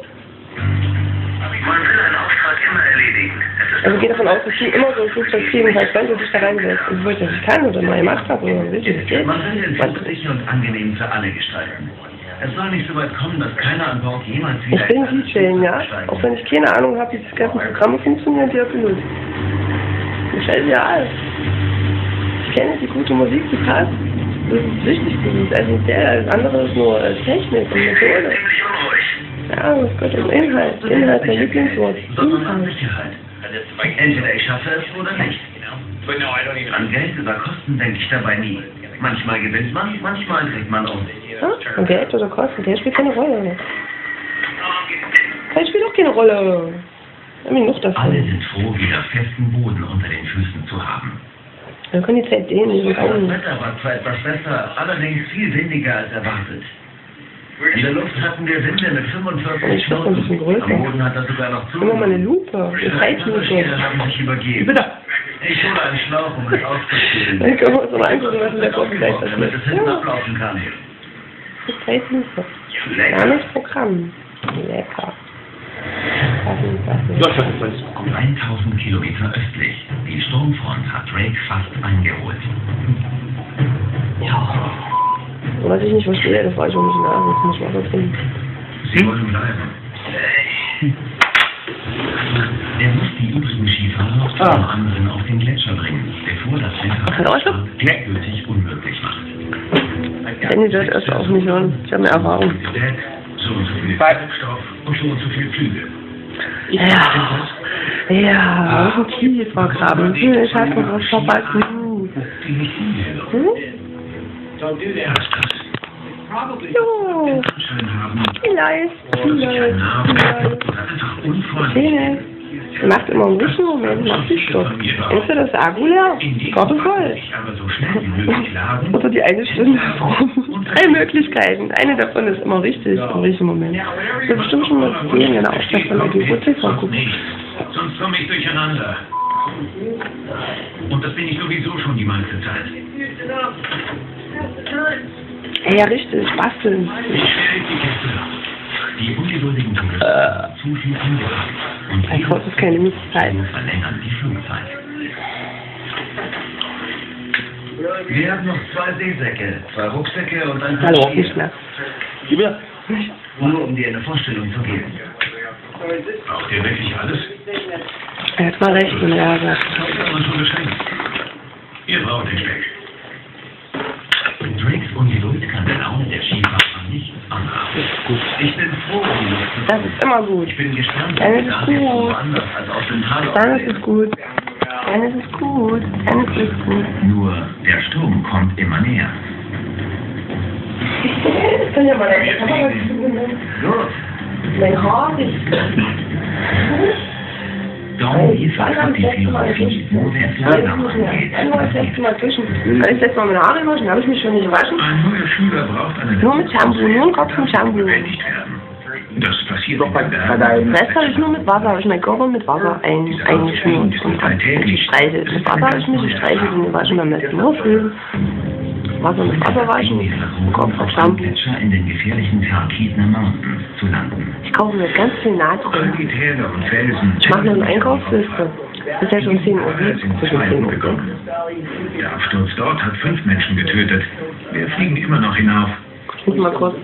Also geh davon aus, dass du immer so Flugzeug fliegen kannst, wenn du dich da reinsetzt. Und wollte ich kann oder mal gemacht habe oder will ich nicht. Man will den Flug sicher und angenehm für alle gestalten. Es soll nicht so weit kommen, dass keiner an Bord jemals wieder Ich bin DJ, ja. Auch wenn ich keine Ahnung habe, wie diese ganzen Programme funktionieren, die er benutzt. Mir fällt ja alles. Ich kenne die gute Musik, die passt. Das ist wichtig, das ist essentiell. Alles andere ist nur äh, Technik und Methode. Ja, es geht um Inhalt. Inhalt, mein Lieblingswort. sondern. Sicherheit. Entweder ich schaffe es oder nicht. An Geld über Kosten denke ich dabei nie. Manchmal gewinnt man, manchmal kriegt man um. Ja? Und Geld oder Kosten, Geld spielt keine Rolle. Geld spielt auch keine Rolle. Alle sind froh, wieder festen Boden unter den Füßen zu haben. Dann können die Zeit dehnen, Das. Wetter war zwar etwas besser, allerdings viel windiger als erwartet. In der Luft hatten wir Winde mit Und 45 ich bin ein bisschen Knoten. größer. Am Boden hat das sogar noch Immer mal eine zugenommen. Lupe, eine Passagiere Zeitlupe. haben sich übergeben. Bitte. Ich hole einen Schlauch, um es können wir uns mal angucken, was in der Gruppe gleich Damit es hinten Ja, ablaufen kann. eine Zeitlupe. Lecker. Kleines Programm. Lecker. Sachen, Sachen. Ja, ich hatte es bekommen. 1000 Kilometer östlich. Die Sturmfront hat Drake fast eingeholt. Ja. Was ich nicht verstehe, das war ich auch nicht nach. Jetzt muss ich Wasser trinken. Sie wollen bleiben. Er muss die übrigen Skifahrer auf Ah. anderen auf den Gletscher bringen, bevor das er Wetter was? endgültig unmöglich macht. Danny sollte erst auf mich hören. Ich habe mehr Erfahrung. So und so viel Treibstoff und so und so viel Flüge. Ja. Ja, was ein tiefer Graben. Ich hab noch was verpasst. Hm. Die passt. Jo. Schön haben. Vielleicht. Vielleicht. Vielleicht. Unfreundlich. Szene. Macht immer einen gewissen Moment, macht die Stopp. Entweder das Akku leer, Karte voll. Ich so. Oder die eine Stunde rum. Drei Möglichkeiten. Eine davon ist immer richtig im richtigen Moment. Das ist bestimmt schon mal gesehen, wenn er Auftrag von der GOTV guckt. Nicht. Sonst komme ich durcheinander. Und das bin ich sowieso schon die meiste Zeit. Ey, ja, richtig, basteln. Die ungeduldigen Touristen zu viel angepackt. Und Ein Kurs ist keine Möglichkeit. verlängern die Flugzeit. Wir haben noch zwei Seesäcke, zwei Rucksäcke und ein Hallo, nicht mehr. Gib mir. Nur um dir eine Vorstellung zu geben. Braucht ihr wirklich alles? Er hat mal recht, wenn er sagt. Ihr braucht den Speck. Drakes Ungeduld kann der Laune der Skifahrer nicht anhaben. Ich bin froh, die zu Das ist immer gut. Ich bin gespannt, ist es woanders als auf dem Tal Dann ist es gut. Dann ist es gut. Dann ist es gut. Nur der Sturm kommt immer näher. Ich kann ja mal Los, Mein Haar ist. *laughs* Darum ist einfach die Philosophie, wo es langsam angeht. Duschen. Weil ich letztes Mal meine Haare gewaschen, habe ich mich schon nicht gewaschen. Ein neuer Schüler braucht eine Nur mit Shampoo, nur ein Kopf mit Shampoo. Das passiert Doch bei, der bei deinem. Rest habe ich nur mit Wasser, habe ich meinen Körper mit Wasser ein, eingeschmiert und gestreichelt. Mit Wasser habe ich mich gestreichelt und gewaschen beim letzten Mal. Wasser mit Wasser waschen, Kopf mit Shampoo. Gletscher in den gefährlichen Tarkitner Mountains zu landen. Ich kaufe mir ganz viel Felsen. Ich mache mir eine Einkaufsliste. Das ist ja schon 10 Uhr. sind Zwischen zwei 10 Uhr. Der Absturz dort hat fünf Menschen getötet. Wir fliegen immer noch hinauf. Ich muss mal kurz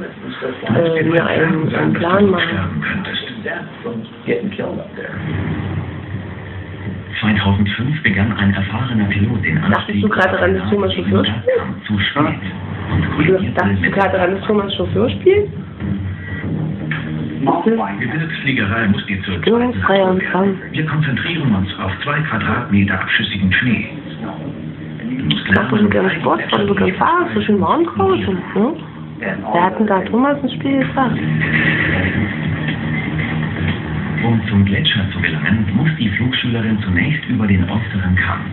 äh, mir einen, einen Plan machen. 2005 begann ein erfahrener Pilot den Dachtest Anstieg du gerade daran, dass Thomas Chauffeur kam spielt? zu spät und Du kollidierte dachtest du mit gerade daran, dass Thomas Chauffeur spielt? Gebirgsfliegerei muss dir zur. Wir konzentrieren uns auf zwei Quadratmeter abschüssigen Schnee. Du musst Ich dachte, du gerne Sport, weil du gerne fahrst, so schön warm draußen. Ne? Wer hat denn da Thomas ins Spiel gebracht? Um zum Gletscher zu gelangen, muss die Flugschülerin zunächst über den äußeren Kamm.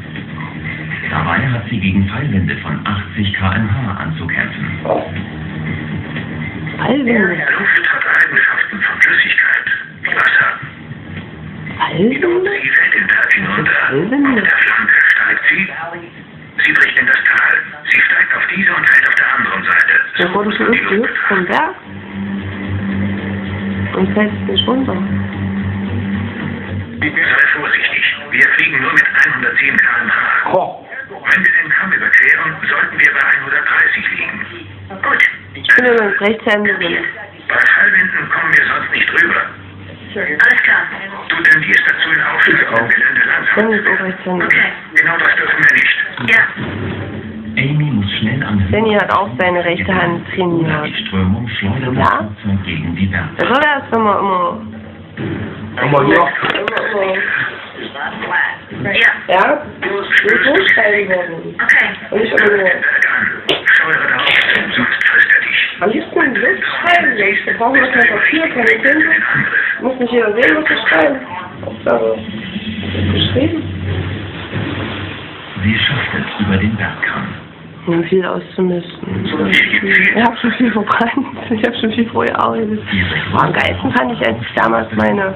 Dabei hat sie gegen Fallwinde von 80 km/h anzukämpfen. Fallwinde. Luft hat Eigenschaften von Flüssigkeit, wie Wasser. Fallwinde? Sie fällt den Berg hinunter. Fallwinde? Auf der Flanke steigt sie. Sie bricht in das Tal. Sie steigt auf diese und fällt auf der anderen Seite. Da wurdest du gehüpft vom Berg und fällst nicht runter. Sei vorsichtig. Wir fliegen nur mit 110 km/h. Wenn wir den Kamm überqueren, sollten wir bei 130 liegen. Gut. Ich bin immer ins Rechtshände drin. Bei Fallwinden kommen wir sonst nicht drüber. Alles klar. Du tendierst dazu, in aufsteigenden jetzt auch Rechtshände. Genau das dürfen wir nicht. Ja. Amy muss schnell an Danny hat auch seine rechte Hand trainiert. Die Strömung schleudert Ja? Gegen die. Das soll erst immer, immer, Hier. immer, immer. Ja? Du musst so steil geworden. Okay. Und frisst er dich. Am liebsten Luft schreiben, wir brauchen noch kein Papier, keine Tinte. Muss nicht jeder sehen, was wir schreiben. Hauptsache, geschrieben. Sie schafft es über den Bergkamm. Um viel auszumisten. Ich habe schon viel verbrannt. Ich habe schon viel vorher gearbeitet. Oh, am geilsten fand ich, als ich damals meine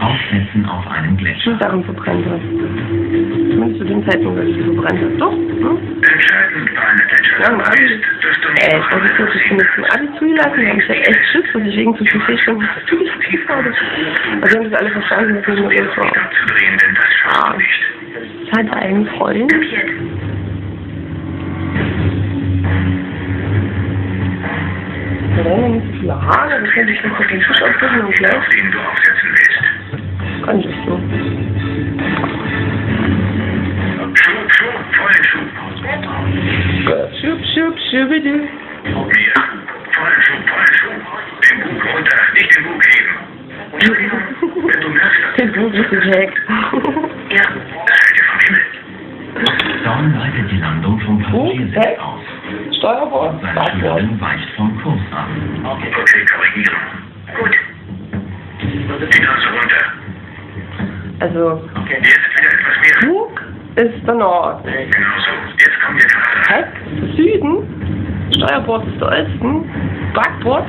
Aufsetzen auf einem Gletscher. Schulsachen verbrannt habe. Zumindest zu dem Zeitpunkt, als ich sie verbrannt habe. Doch, ne? Entscheidend bei einer Ja, Gletscherlandung Abi. ist, dass du nicht Ey, ich wollte kurz ich bin jetzt zum Abi zugelassen, habe ich halt echt Schiss, dass ich wegen zu viel natürlich tief habe. Die haben das alle verstanden, dass ich nur war. das schaffst Ah, ich hatte einen Freund, nicht so viele Haare, das hätte ich nicht auf den Tisch aufdrücken und gleich. Auf den du aufsetzen willst. Kann ich nicht so. Schub, Schub, vollen Schub. Schub, schub, schubidu. Ja, vollen. Den Bug runter, nicht den Bug heben. Entschuldigung, wenn Den Blut ist gehackt. Ja, das fällt dir vom Himmel. Dawn leitet die Landung vom Passagiersitz aus. Steuerbord, Seine Also, Jetzt. Bug ist der Nord. Genau so. Jetzt kommen wir gerade. Heck ist der Süden. Steuerbord ist der Osten. Backbord,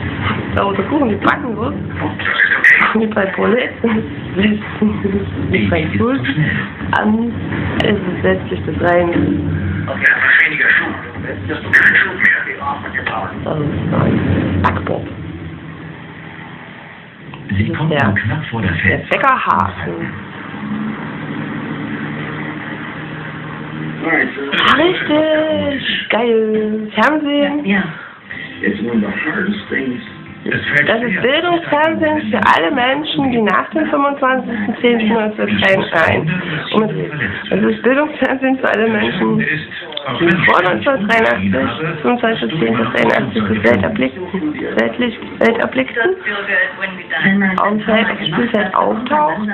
da wo der Kuchen gebacken wird. Das ist okay. Die drei Proletten ist Westen. Die ist Schulden. schnell. An ist letztlich das rein. Etwas weniger Schub. Kein Schub mehr. Das ist ein Backbord. Sie ist der- nur knapp vor der Der Fels. Bäckerhafen. Richtig. Geil. Fernsehen. Ja. Es Das ist Bildungsfernsehen für alle Menschen, die nach dem 25.10.1983 umgedreht. Das ist Bildungsfernsehen für alle Menschen, 1983, 25.10.83 das Welt erblickten, weltlich, Welt erblickten, Wenn man Auf dem Feld, auf Spielfeld raus und.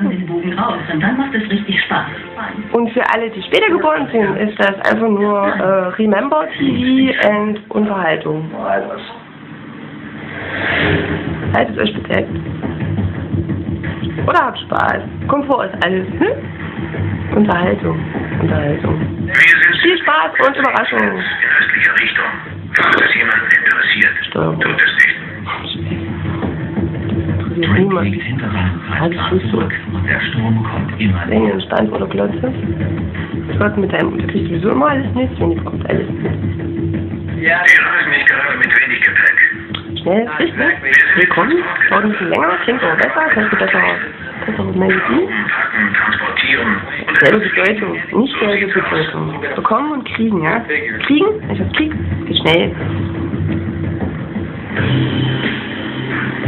Und für alle, die später geboren sind, ist das einfach nur äh, Remember TV and Unterhaltung. Haltet euch bedeckt. Oder habt Spaß. Komfort ist alles. Hm? Unterhaltung. Unterhaltung. Viel Spaß und Überraschung. in östlicher Richtung. Falls es jemanden interessiert. Steuerbord. Tut es nicht. Drake niemand. liegt hinter seinem Zeitplan zurück und der Sturm kommt immer Wenn näher. ihr Stand oder Klotze. Gott mit deinem, kriegst sowieso immer alles mit, und ihr bekommt alles mit. Wir reisen nicht gerade mit wenig Gepäck. Schnell, richtig. Willkommen. Dauert ein bisschen länger, klingt aber besser, kannst du besser, besseres Melodie. Packen, transportieren und Selbe Bedeutung, nicht selbe Bedeutung. Bekommen und kriegen, ja? Kriegen, ich was krieg, geht schnell.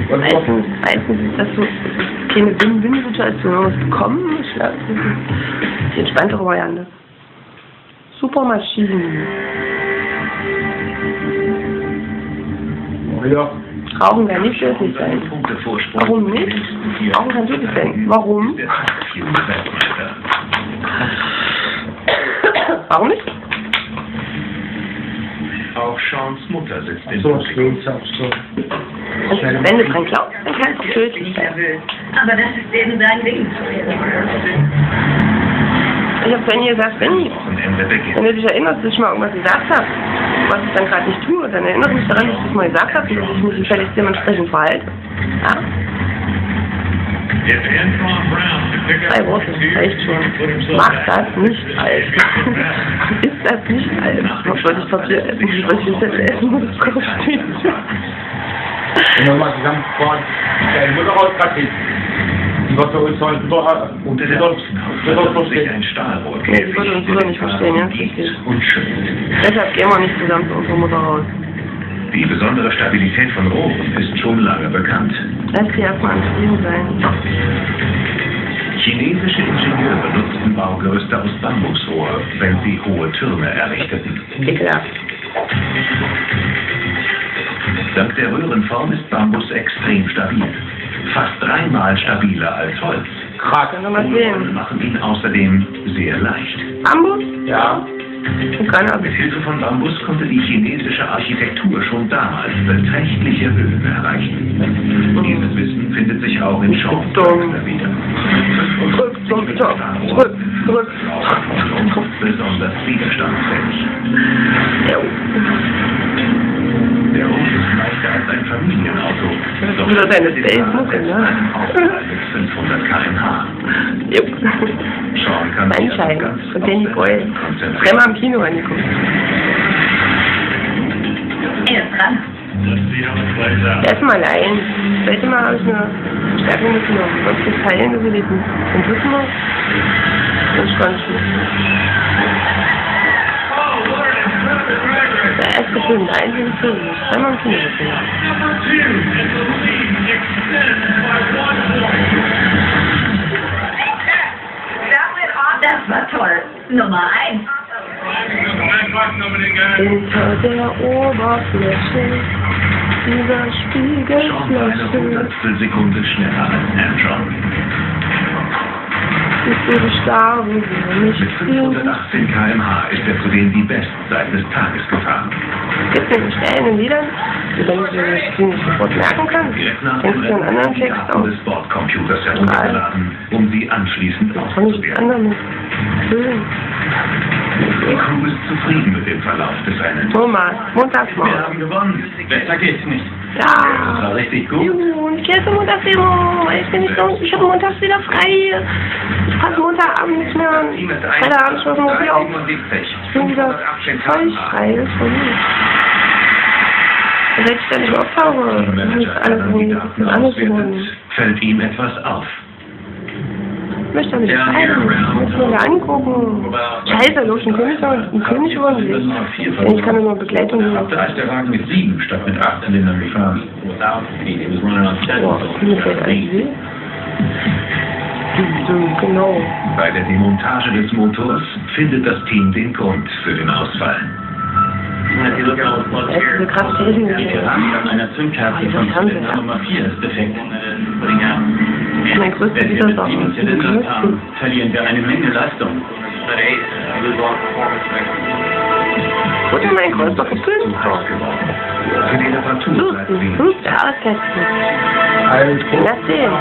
Meistens, meistens ist das so keine Win-Win-Situation. Man muss bekommen, ich glaube, das ist die entspanntere Variante. Super Maschinen. Ja. Rauchen kann nicht tödlich sein. Warum nicht? Rauchen kann tödlich sein. Warum? Warum nicht? Auch Seans Mutter sitzt im So, Publikum. auch so. Und wenn du dran glaubst, dann kann es auch tödlich sein. Aber das ist eben sein Ding. Ich habe vorhin gesagt, wenn, beginnt. wenn du dich erinnerst, dass ich mal irgendwas gesagt habe, was ich dann gerade nicht tue, dann erinnere mich daran, dass ich das mal gesagt habe, dass ich mich gefälligst dementsprechend verhalte. Ja? Drei Worte, reicht schon. Mach das nicht alt. *laughs* Ist das nicht alt? Was soll ich Papier essen? Wie soll ich das jetzt essen? das drauf steht? Wenn mal zusammen fahren, deine Mutter rauskriegt, wird für uns Unter der Außenhaut verbirgt sich ein Stahlrohrkäfig, Nee, die würde uns wieder nicht verstehen, ja, und. Deshalb gehen wir nicht zusammen zu unserer Mutter raus. Die besondere Stabilität von Rohren ist schon lange bekannt. Lass sie erstmal am Spielen sein. Chinesische Ingenieure nutzten Baugerüste aus Bambusrohr, wenn sie hohe Türme errichteten. Ekelhaft. Dank der Röhrenform ist Bambus extrem stabil. Fast dreimal stabiler als Holz. Wir mal sehen. machen ihn außerdem sehr leicht. Bambus? Ja. Und Cannabis. Mit Hilfe von Bambus konnte die chinesische Architektur schon damals beträchtliche Höhen erreichen. Dieses Wissen findet sich auch in Charakter wieder. Zurück. Zurück, zurück. Und besonders widerstandsfähig. Jo. Der Ruf ist leichter als ein Familienauto. Das ist wieder deine Space-Mucke, ne? Aufprall mit 500 km/h. Jo. Sean kann Sunshine ganz von Danny Boyle. Dreimal im Kino angeguckt. Er ist dran. Lass mal. Das zweite Mal habe ich eine Stärkung mitgenommen. Was für Teilen das erlebt. Und dritten Mal? Das ist ganz schön. Der erste Film, der einzige Film, den ich zweimal habe. Das war toll. Nummer eins. Hinter der Oberfläche dieser Sean war eine Spiegelfläche Hundertstel Sekunde schneller als Antron. Ist ihre Starre, die wir nicht Mit sehen. 518 km/h ist er zudem die Bestzeit des Tages gefahren. Es gibt nämlich Stellen in Liedern, die sie die nicht sofort merken kann, Direkt nach denkst dem du einen anderen Text aus. des Bordcomputers heruntergeladen, um sie anschließend auszuwerten. Die Crew ist zufrieden mit dem Verlauf des Rennens. Thomas, Wir Montagsmaul. haben gewonnen. Besser geht's nicht. Das Ja. war richtig gut. Juhu, und ich gehe zum Montagsdemo. Ich bin nicht so, ich habe montags wieder frei. Ich passe Montagabend nicht mehr Freitagabend schon mal wieder auf. 377. Ich bin wieder völlig frei. Das ist voll gut. Mehr auftauche, Manager alles auswertet, fällt ihm etwas auf. Ich möchte doch nicht schreiben. Ich muss mir angucken. Scheiße, los, ein König, ein König geworden. Ich kann nur Begleitung nehmen. Da ist der Wagen mit sieben statt mit acht Zylindern gefahren. Boah, mir fällt alles weh. Genau. Bei der Demontage des Motors findet das Team den Grund für den Ausfall. Das ist eine krasse Technik. einer Zündkerze von Zylinder Nummer 4 ist defekt. Mein größter Wenn wir mit Widersacher. sieben Zylindern fahren, verlieren wir eine Menge Leistung. Wo ist mein größter Verpilzt? Für die Reparatur. Austesten. Alles gut. Lass sehen.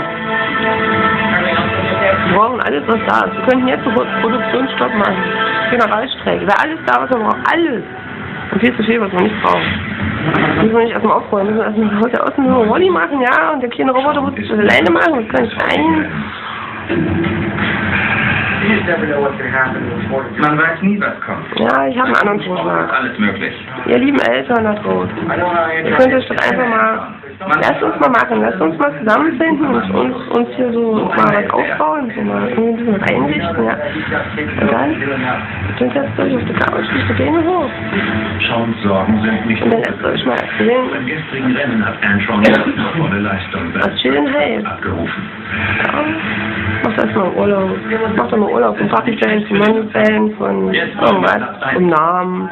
Wir brauchen alles, was da ist. Wir könnten jetzt Produktionsstopp machen. Generalstreik. Wäre alles da, was wir brauchen. Alles. Und viel zu viel, was wir nicht brauchen. Müssen wir nicht erstmal aufräumen. Müssen wir erstmal das der Außen nur Rolli machen, ja? Und der kleine Roboter muss das alleine machen. Das kann nicht sein. Man weiß nie, was kommt. Ja, ich habe einen anderen Vorschlag. alles möglich. Ihr lieben Eltern da draußen. Ihr könnt euch doch einfach mal Lass uns mal machen, lass uns mal zusammenfinden und uns, uns hier so mal was aufbauen, so mal irgendwie ein bisschen was einrichten, ja. Und dann, dann setzt euch auf die Couch, die Beine hoch. Sean's Sorgen sind nicht Und dann setzt euch mal erzählen, Beim gestrigen Rennen hat Armstrong eine volle Leistung was chillen hey. abgerufen. Ja, mach erstmal Urlaub. Mach doch mal Urlaub von Papi-Fans, von Money-Fans, von irgendwas, vom Namen,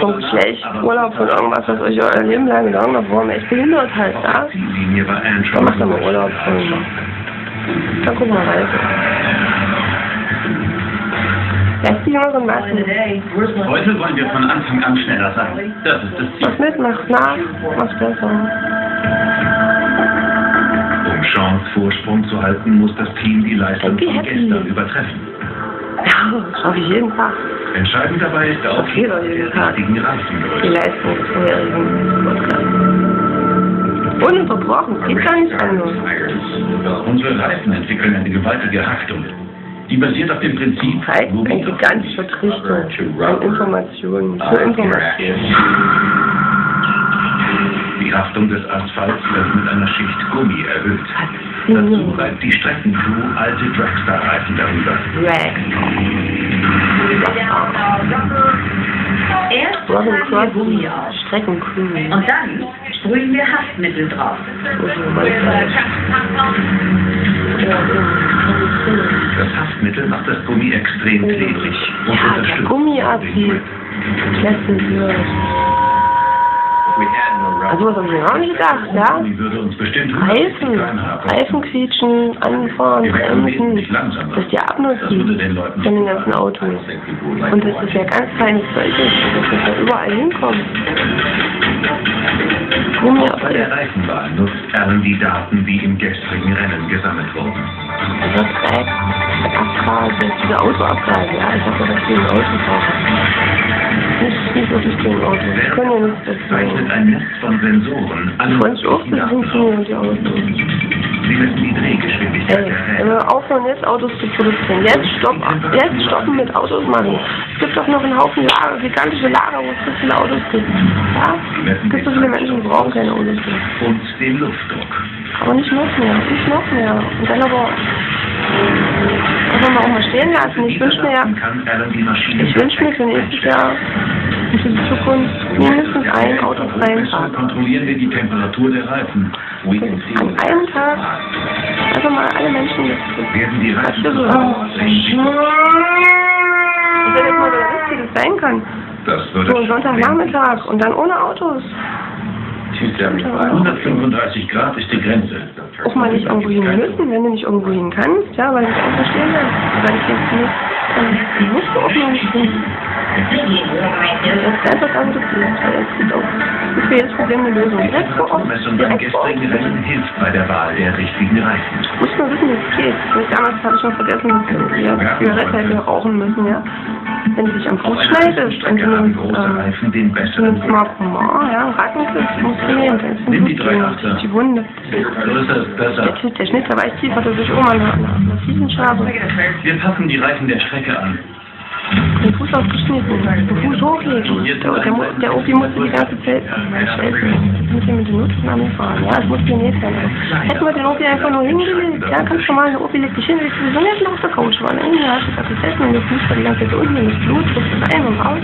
vom Geschlecht, Urlaub von irgendwas, was euch euer Leben lang in irgendeiner Form echt behindert halt, ja? die Linie war Dann mal Urlaub von. Dann gucken wir weiter. Lässt die Jüngeren machen. Heute wollen wir von Anfang an schneller sein. Das ist das Ziel. Mach mit, mach nach, mach's besser. Um Seans Vorsprung zu halten, muss das Team die Leistung von gestern übertreffen. Ja, schaffe ich jeden Tag. Entscheidend dabei ist jeden der Tag. richtigen Die Reifengröße. Leistung des vorherigen Podcasts. Ununterbrochen, geht gar nicht anders. Unsere Reifen entwickeln eine gewaltige Haftung. Die basiert auf dem Prinzip, Zeigt eine gigantische Trichtung an Informationen, für Informationen. Die Haftung des Asphalts wird mit einer Schicht Gummi erhöht. Dazu reibt die Streckencrew alte Dragster-Reifen darüber. Erst tragen wir Gummi auf. Streckencrew. Und dann sprühen wir Haftmittel drauf. Das Haftmittel macht das Gummi extrem klebrig und Ja, der unterstützt. Gummiazid. Letztes Jahr. Also was habe ich mir auch nicht gedacht, ja? Reifen, Reifen quietschen, anfahren, bremsen, dass die Abnutzung von den ganzen Autos. Und das ja ganz kleines Zeug ist, dass das ja überall auf Bei der Reifenwahl nutzt Allen die Daten, die im gestrigen Rennen gesammelt wurden. dieser Dreck, Abgase, diese Autoabgase, ja, ich habe ja das gegen Autofahrer. Nicht, nicht wirklich gegen Autos. Die können ja nichts dafür. Zeichnet ein Netz von Sensoren alle Wollte ich auch möglichen das Daten auf. funktionieren, die Autos. Sie messen die Drehgeschwindigkeit Ey, wir aufhören, jetzt Autos zu produzieren, jetzt stoppen, jetzt stoppen mit Autos machen. Es gibt doch noch einen Haufen Lager, gigantische Lager, wo es so viele Autos gibt. Ja? Es gibt so viele Menschen, die brauchen keine Autos mehr. und den Luftdruck. Aber nicht noch mehr, nicht noch mehr. Und dann aber, kann man auch mal stehen lassen. Ich wünsche mir ja, ich wünsche mir für nächstes Jahr für die Zukunft mindestens einen autofreien Tag. kontrollieren wir die Temperatur der Reifen. An einem Tag einfach mal alle Menschen werden die Reifen so Und wenn das mal so ein richtiges sein kann, Das würde so ein Sonntagnachmittag und dann ohne Autos. 135 Grad ist die Grenze. Auch mal nicht irgendwo hin müssen, wenn du nicht irgendwo hin kannst, ja, weil ich auch verstehen will. Weil ich jetzt nicht, ähm, nicht offen bin. Das ist einfach akzeptiert, weil es gibt auch für jedes Problem eine Lösung. Direkt vor Ort, direkt der der. Muss man wissen, wie es geht. Nicht damals habe ich schon vergessen, dass wir Zigarette hätte rauchen müssen, ja. Wenn du dich am Fuß schneidest und du nimmst, ähm, den besseren nimmst mal Pomar, ja, Rattenkiss, musst du nehmen, dann ist Nimm die ein drei Blut Achter. durch die Wunde. Ist. Der, der Schnitzer weiß tief, hat er sich auch mal eine, eine, eine Fliesenschraube. Wir passen die Reifen der Strecke an. Den Fuß aufgeschnitten, den Fuß hochlegen. Der, der, der Opi musste die ganze Zeit. Mit dem mit den Nutzen fahren. Ja, es muss genäht werden. Hätten wir den Opi einfach nur hingelegt, ja, ganz normal, der Opi legt dich hin, legst sowieso nicht auf der Couch, weil irgendwie hast du das gesessen und der Fuß war die ganze Zeit unten das Blut es ein und raus.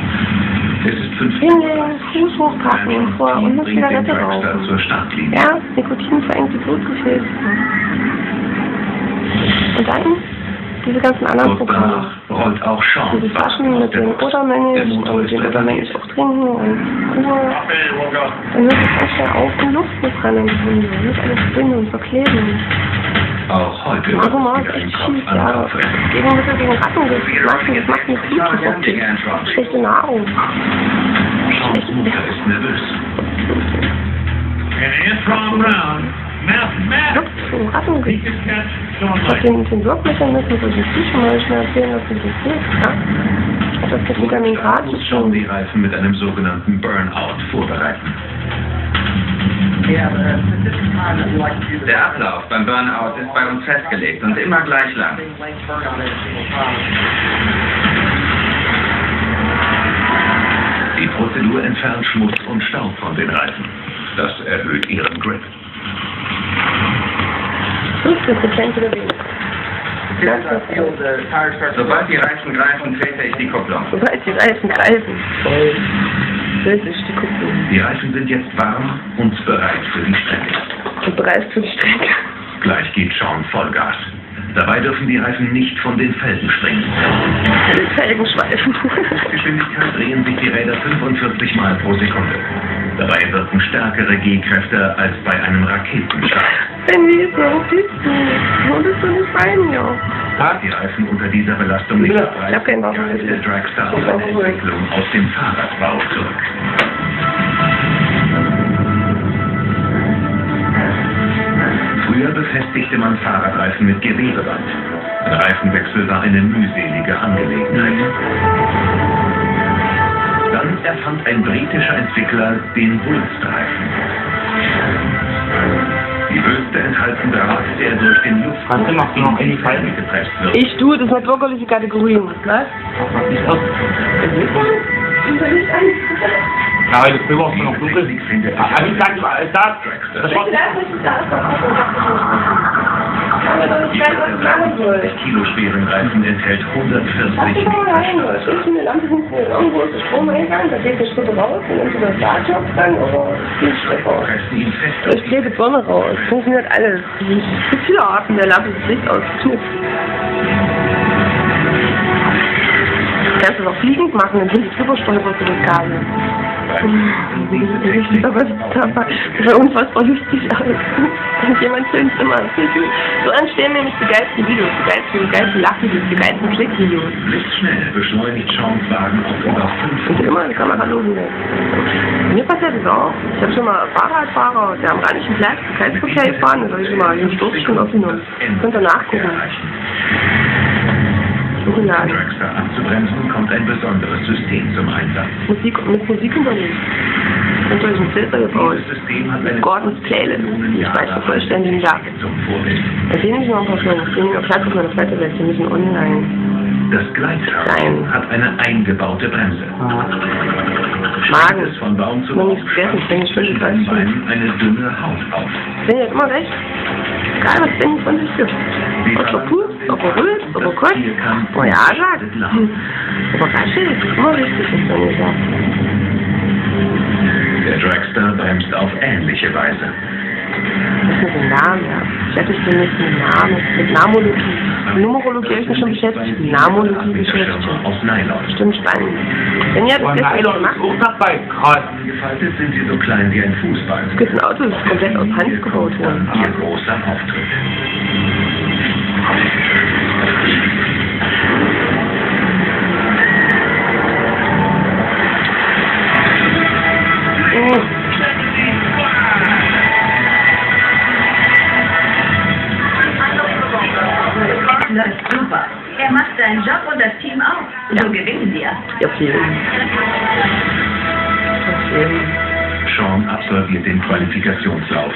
Ist fünf Hinlegen, Fuß hochpacken und vor und den Dragster rauchen. zur Startlinie. Ja, Nikotin verengt die Blutgefäße. Und dann diese ganzen anderen Programme. danach rollt auch Sean Diese Flaschen mit dem Odermännchen und den Odermännchen auch trinken und Ruhe. Dann hört es ganz schnell auf, in Luft mit rennen. Und nicht alles drin und verkleben. Auch heute Also wieder ist echt schief, ja. Rennen. Gegen Mittel gegen Ratten, das macht, das macht nicht Blutdruck. Schlechte Nahrung. Seans Mutter ist nervös. Juckt zum Ratten. Ich hab den, den Wirkmechanismus den Psycho mal nicht mehr erzählen, was das geht. Ja? Das mit Vitamin K zu tun. die Reifen mit einem sogenannten Burnout vorbereiten. Der Ablauf beim Burnout ist bei uns festgelegt und immer gleich lang. Die Prozedur entfernt Schmutz und Staub von den Reifen. Das erhöht ihren Grip. 15 Prozent oder weniger. Sobald die Reifen greifen, trete ich die Kupplung. Sobald die Reifen greifen. Voll. Das ist die Kupplung. Die Reifen sind jetzt warm und bereit für die Strecke. Und bereit für die Strecke. Gleich gibt Sean Vollgas. Dabei dürfen die Reifen nicht von den Felgen springen. Felgen schweifen. Geschwindigkeit drehen sich die Räder 45 Mal pro Sekunde. Dabei wirken stärkere G-Kräfte als bei einem Raketenstart. Wenn die so, siehst du. Wo bist du nicht rein, ja? Die Reifen unter dieser Belastung nicht Ich bereit, hab keinen greift der Dragster auf eine Entwicklung aus dem Fahrradbau zurück. Früher befestigte man Fahrradreifen mit Gewebeband. Ein Reifenwechsel war eine mühselige Angelegenheit. Dann erfand ein britischer Entwickler den Wulstreifen. Die Wülste enthalten Draht, der durch den Luftdruck in die Felge gepresst wird. Ich tue, das sind bürgerliche Kategorien. Was? Das will auch noch dunkel. Aber ich sag alles da. Das war Die 30 Kilo schweren Reifen enthält 140 Ach, Liter guck mal schon ist der Stromeingang, da geht der Schritt raus, und entweder der Startschopf dann oder die Strecke raus. funktioniert alles. Es gibt viele Arten der Lampe, das Licht ausknipst. Kannst du es auch fliegend machen, dann sind die drüber stolpert du das Kabel. Aber das sah unfassbar lustig aus. Jemand filmt immer. So entstehen nämlich die geilsten Videos, die geilsten, die geilsten Lachvideos, die geilsten Klickvideos. Blitzschnell beschleunigt Sean's Wagen auf über Und immer eine Kamera loben Mir passiert das auch. Ich habe schon mal Fahrradfahrer, der am rheinischen Platz Kreisverkehr gefahren, da habe ich schon mal den Sturz schon aufgenommen. Könnt ihr nachgucken. Hochladen. Dragster abzubremsen, kommt ein besonderes System zum Einsatz. Musik, mit Musik unterlegt. Ihr euch einen Filter gebaut. Gordons Playlist. Ich weiß vervollständigen Tag. zum Vorbild. Da sehen nicht noch ein paar Stunden. Ich sehe auf Platz auf meiner Flatterwelt. Die müssen online. Das Gleitschirm hat eine eingebaute Bremse. Magen. Es von Baum zu Baum. Ich bin zwischen den Beinen eine dünne Haut auf. Ich bin immer recht. Egal, was denken von sich. Ob er pust, ob er rülpst, ob er kotzt, ob er ja sagt. Ob er raschelt. Immer richtig ist dann gesagt. Der Dragster bremst auf ähnliche Weise. Das mit dem Namen, ja. Beschäftigt bin mich mit Namen, mit Namologie. Numerologie habe ich mich schon beschäftigt. Namologie beschäftigt. Stimmt spannend. Wenn ihr das gestern gemacht Gefaltet sind sie so klein wie ein Fußball. Es gibt ein Auto, das ist komplett aus Hand gebaut worden. Ihr großer Auftritt.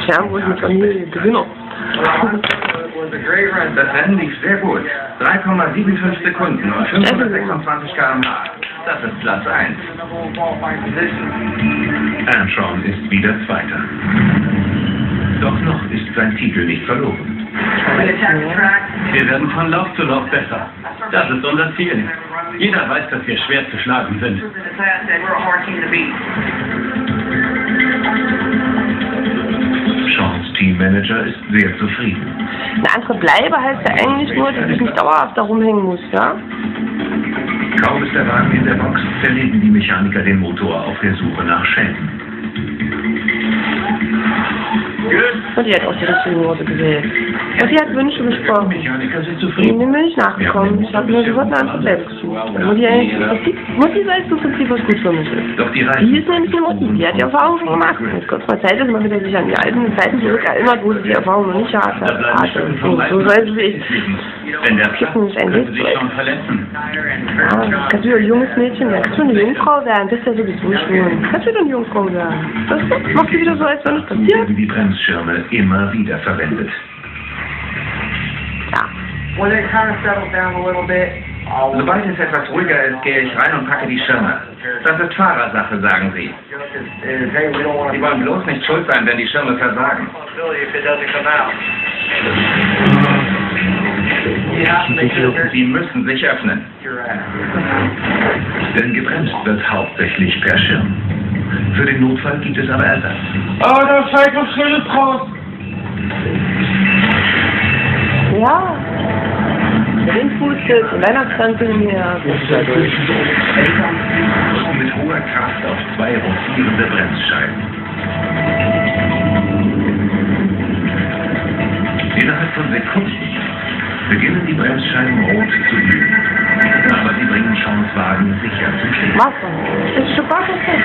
Qualifikationslauf. Fernbus mit Familie, Gewinner. Das Rennen lief sehr gut. 3,75 Sekunden und 526 km/h. Das ist Platz 1. Armstrong ist wieder Zweiter. Doch noch ist sein Titel nicht verloren. Wir werden von Lauf zu Lauf besser. Das ist unser Ziel. Jeder weiß, dass wir schwer zu schlagen sind. Teammanager ist sehr zufrieden. Eine andere Bleibe heißt ja eigentlich nur, dass ich nicht dauerhaft da rumhängen muss, ja? Kaum ist der Wagen in der Box, zerlegen die Mechaniker den Motor auf der Suche nach Schäden. Und die hat auch die richtigen Worte gewählt. Und die hat Wünsche dem bin ich nachgekommen. Ich habe nur die Worte an selbst gesucht. Mutti Mutti weiß im Prinzip, was gut für mich ist. Die ist nämlich eine Mutti, die hat die Erfahrung schon gemacht. Und es mal Zeit, dass man wieder sich an die alten Zeiten zurück erinnert, wo sie die Erfahrung noch nicht hatte. So, so soll es ich. Wenn der Gibt Platz nicht ein verletzen. Ja, kannst du ein junges Mädchen werden. Kannst du eine Jungfrau werden, bist ja sowieso schon. Kannst du eine Jungfrau werden. Das macht sie wieder so, als wenn es passiert. werden die Bremsschirme immer wieder verwendet. Ja. Sobald es etwas ruhiger ist, gehe ich rein und packe die Schirme. Das ist Fahrersache, sagen sie. Sie wollen bloß nicht schuld sein, wenn die Schirme versagen. Sie müssen sich öffnen. Denn gebremst wird hauptsächlich per Schirm. Für den Notfall gibt es aber Ersatz. Oh, da scheint was Schönes raus. Ja. Rindfußsitz, Weihnachtskanzeln hier. Mit hoher Kraft auf zwei rotierende Bremsscheiben. Innerhalb von Sekunden beginnen die Bremsscheiben rot zu glühen. Aber sie bringen Chancewagen sicher zum Stehen. Wasser. Ist schon Wasser drin.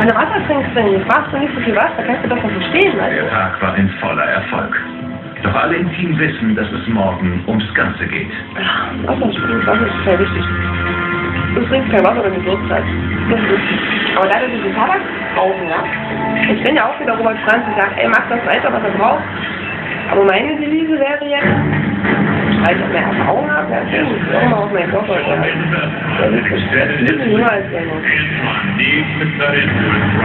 Wenn du Wasser trinkst, dann machst du nicht so viel Wasser, kannst du doch noch so stehen lassen. Der Tag war ein voller Erfolg. Doch alle im Team wissen, dass es morgen ums Ganze geht. Wasser ist gut, Wasser ist sehr wichtig. Du trinkst kein Wasser, wenn du Durst. Aber da du diesen Tabak rauchen, ja, ich bin ja auch wieder Robert Franz und sage, ey, mach das weiter, was er braucht. Aber meine Devise wäre jetzt, weil ich mehr Erfahrung habe, ja, ich mal auf meinen Körper schauen. Der jünger als der.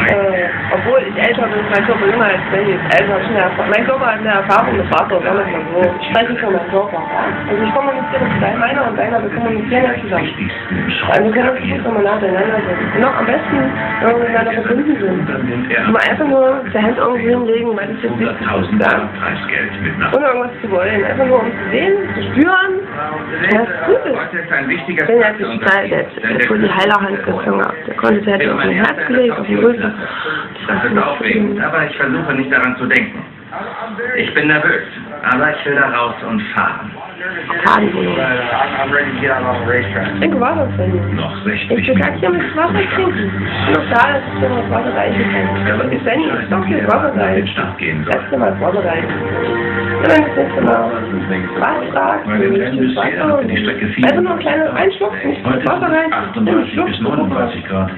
Äh, obwohl ich älter bin, ist mein Körper jünger als Benny ist älter. Ich mehr Erfahrung. Mein Körper hat mehr Erfahrung mit Wasser, sagen wir mal so. Ich spreche für meinen Körper. Ja? Also ich kommuniziere mit deinem, meiner und deiner, wir kommunizieren ja zusammen. Also wir können uns gut nochmal nacheinander. Und noch am besten, wenn wir miteinander verbunden sind. Nur einfach nur die Hand irgendwo hinlegen, weil das jetzt nicht ist. Mit nach. Ohne irgendwas zu wollen. Einfach nur um zu sehen, zu spüren, es gut ist. Denn er hat sich Team. der, der die Heilerhand gehabt. Der konnte, der hat auf mein Herz gelegt, auf die Rüste. Das ist aufregend, aber ich versuche nicht daran zu denken. Ich bin nervös, aber ich will da raus und fahren. Ich denke, war das denn? Noch Ich 60 will gar nicht Minuten. mit Wasser trinken. Noch da ist schon das Wasser reingekommen. Ich Benny, ich doch hier das Wasser rein. Lass dir mal Wasser rein. Und dann das nächste Mal was fragst Bei du, bisher Wasser. viel. Einfach nur ein kleines Einschluck, nicht Heute Wasser rein. sind es 38 bis 39 Grad.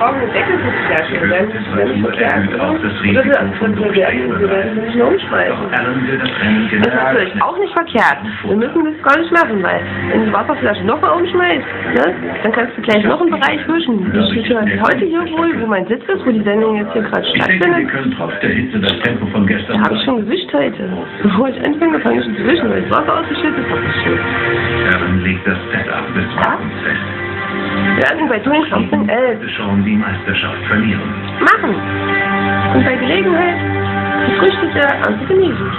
Brauchen eine werden wir werden verkehrt. erhöht auch das Oder Risiko wir, von wir werden, wir werden sie nicht mehr umschmeißen. Doch Allen will das ist natürlich auch nicht verkehrt. Wir müssen das gar nicht machen, weil wenn du die Wasserflasche nochmal umschmeißt, ne, dann kannst du gleich noch einen Bereich wischen. Ich sitze heute hier wohl, wo mein Sitz ist, wo die Sendung jetzt hier gerade stattfindet. Da habe ich schon gewischt heute. Bevor ich anfange, fange ich schon zu wischen, weil das Wasser ausgeschüttet ist. Ist. Allen legt das Setup Wir werden bei Doing Something Else die Meisterschaft verlieren. machen. Und bei Gelegenheit Früchte der Ernte genießen.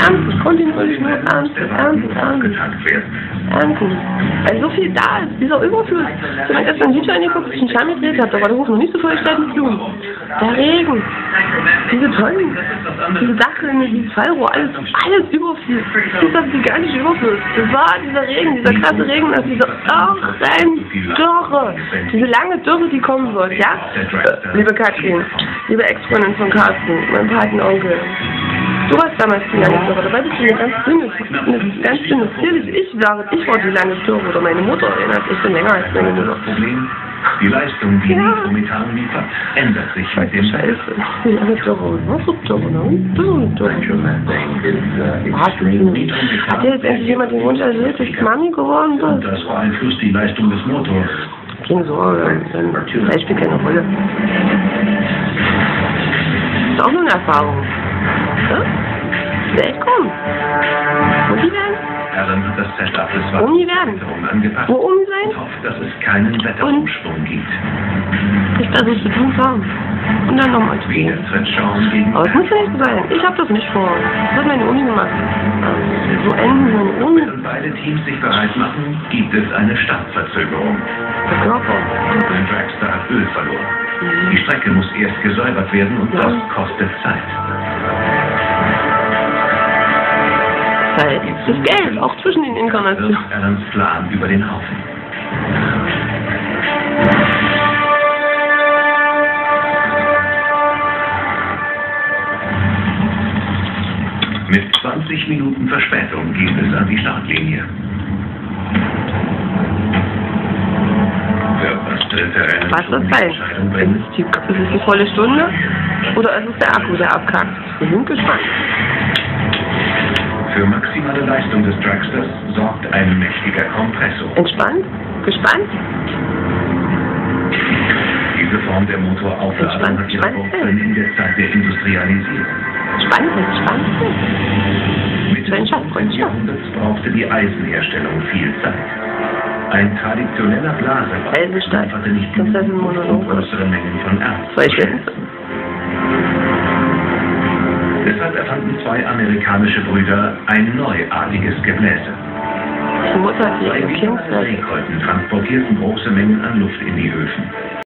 Ernten, kontinuierlich nur ernten, ernten, ernten. Ernten. Weil so viel da ist, dieser Überfluss. Ich habe gestern ein Video angeguckt, ich einen Scham gedreht habe, da war der Hof noch nicht so vollgestellt Blumen. Der Regen, diese tollen, diese Dachrinne, dieses Fallrohr, alles, alles Überfluss. Dieser gigantische Überfluss. Das war dieser Regen, dieser krasse Regen, also diese Dürre, diese lange Dürre, die kommen wird, ja? Äh, Liebe Katrin, liebe Ex-Freundin von Carsten, mein Patenonkel. Du warst damals die lange Dürre, dabei bist du eine ganz dünne, eine ganz dünne Zierliche. Ich war, ich war die lange Dürre oder meine Mutter erinnert. Ich bin länger als meine Mutter. Das Problem, die Leistung, die Ja. Nitromethan liefert, ändert sich mit dem Scheiße, die lange Dürre. Was für Dürre, ne? Das ist Dürre. Was? Hat dir jetzt endlich jemand den Wunsch erlebt, dass ich Mami geworden bin? das beeinflusst die Leistung des Motors. Ging so, dann, spielt keine Rolle. Ist auch nur eine Erfahrung. Welt kommen. Und die werden? Allen hat das Setup des. Wagens angepasst Wo um sein? und hofft, dass es keinen Wetterumschwung gibt. Ich versuche zu tun haben. Und dann nochmal zu gehen. Aber es muss ja nicht sein. Ich habe das nicht vor. Das hat meine Uni gemacht. Also, so enden meine Uni. Während beide Teams sich bereit machen, gibt es eine Startverzögerung. Der Körper. Ein Dragster hat Öl verloren. Die Strecke muss erst gesäubert werden und das kostet Zeit. Zeit. Das ist Geld, auch zwischen den Inkarnationen. Wirft Allens Plan über den Haufen. Mit 20 Minuten Verspätung geht es an die Startlinie. Was das sein? Entscheidung Es ist, es ist die volle Stunde Oder ist es der Akku, der abkackt? Wir sind gespannt. Für maximale Leistung des Dragsters sorgt ein mächtiger Kompressor. Entspannt? Gespannt? Diese Form der Motoraufladung hat ihre Wurzeln in der Zeit der Industrialisierung. Spannend, spannend. Mitte des 19. Jahrhunderts brauchte die Eisenherstellung viel Zeit. Ein traditioneller Blaser lieferte nicht und größere Mengen von Erz. Deshalb erfanden zwei amerikanische Brüder ein neuartiges Gebläse. Die Mutter hat ihr Kind transportierten große Mengen an Luft in die Öfen.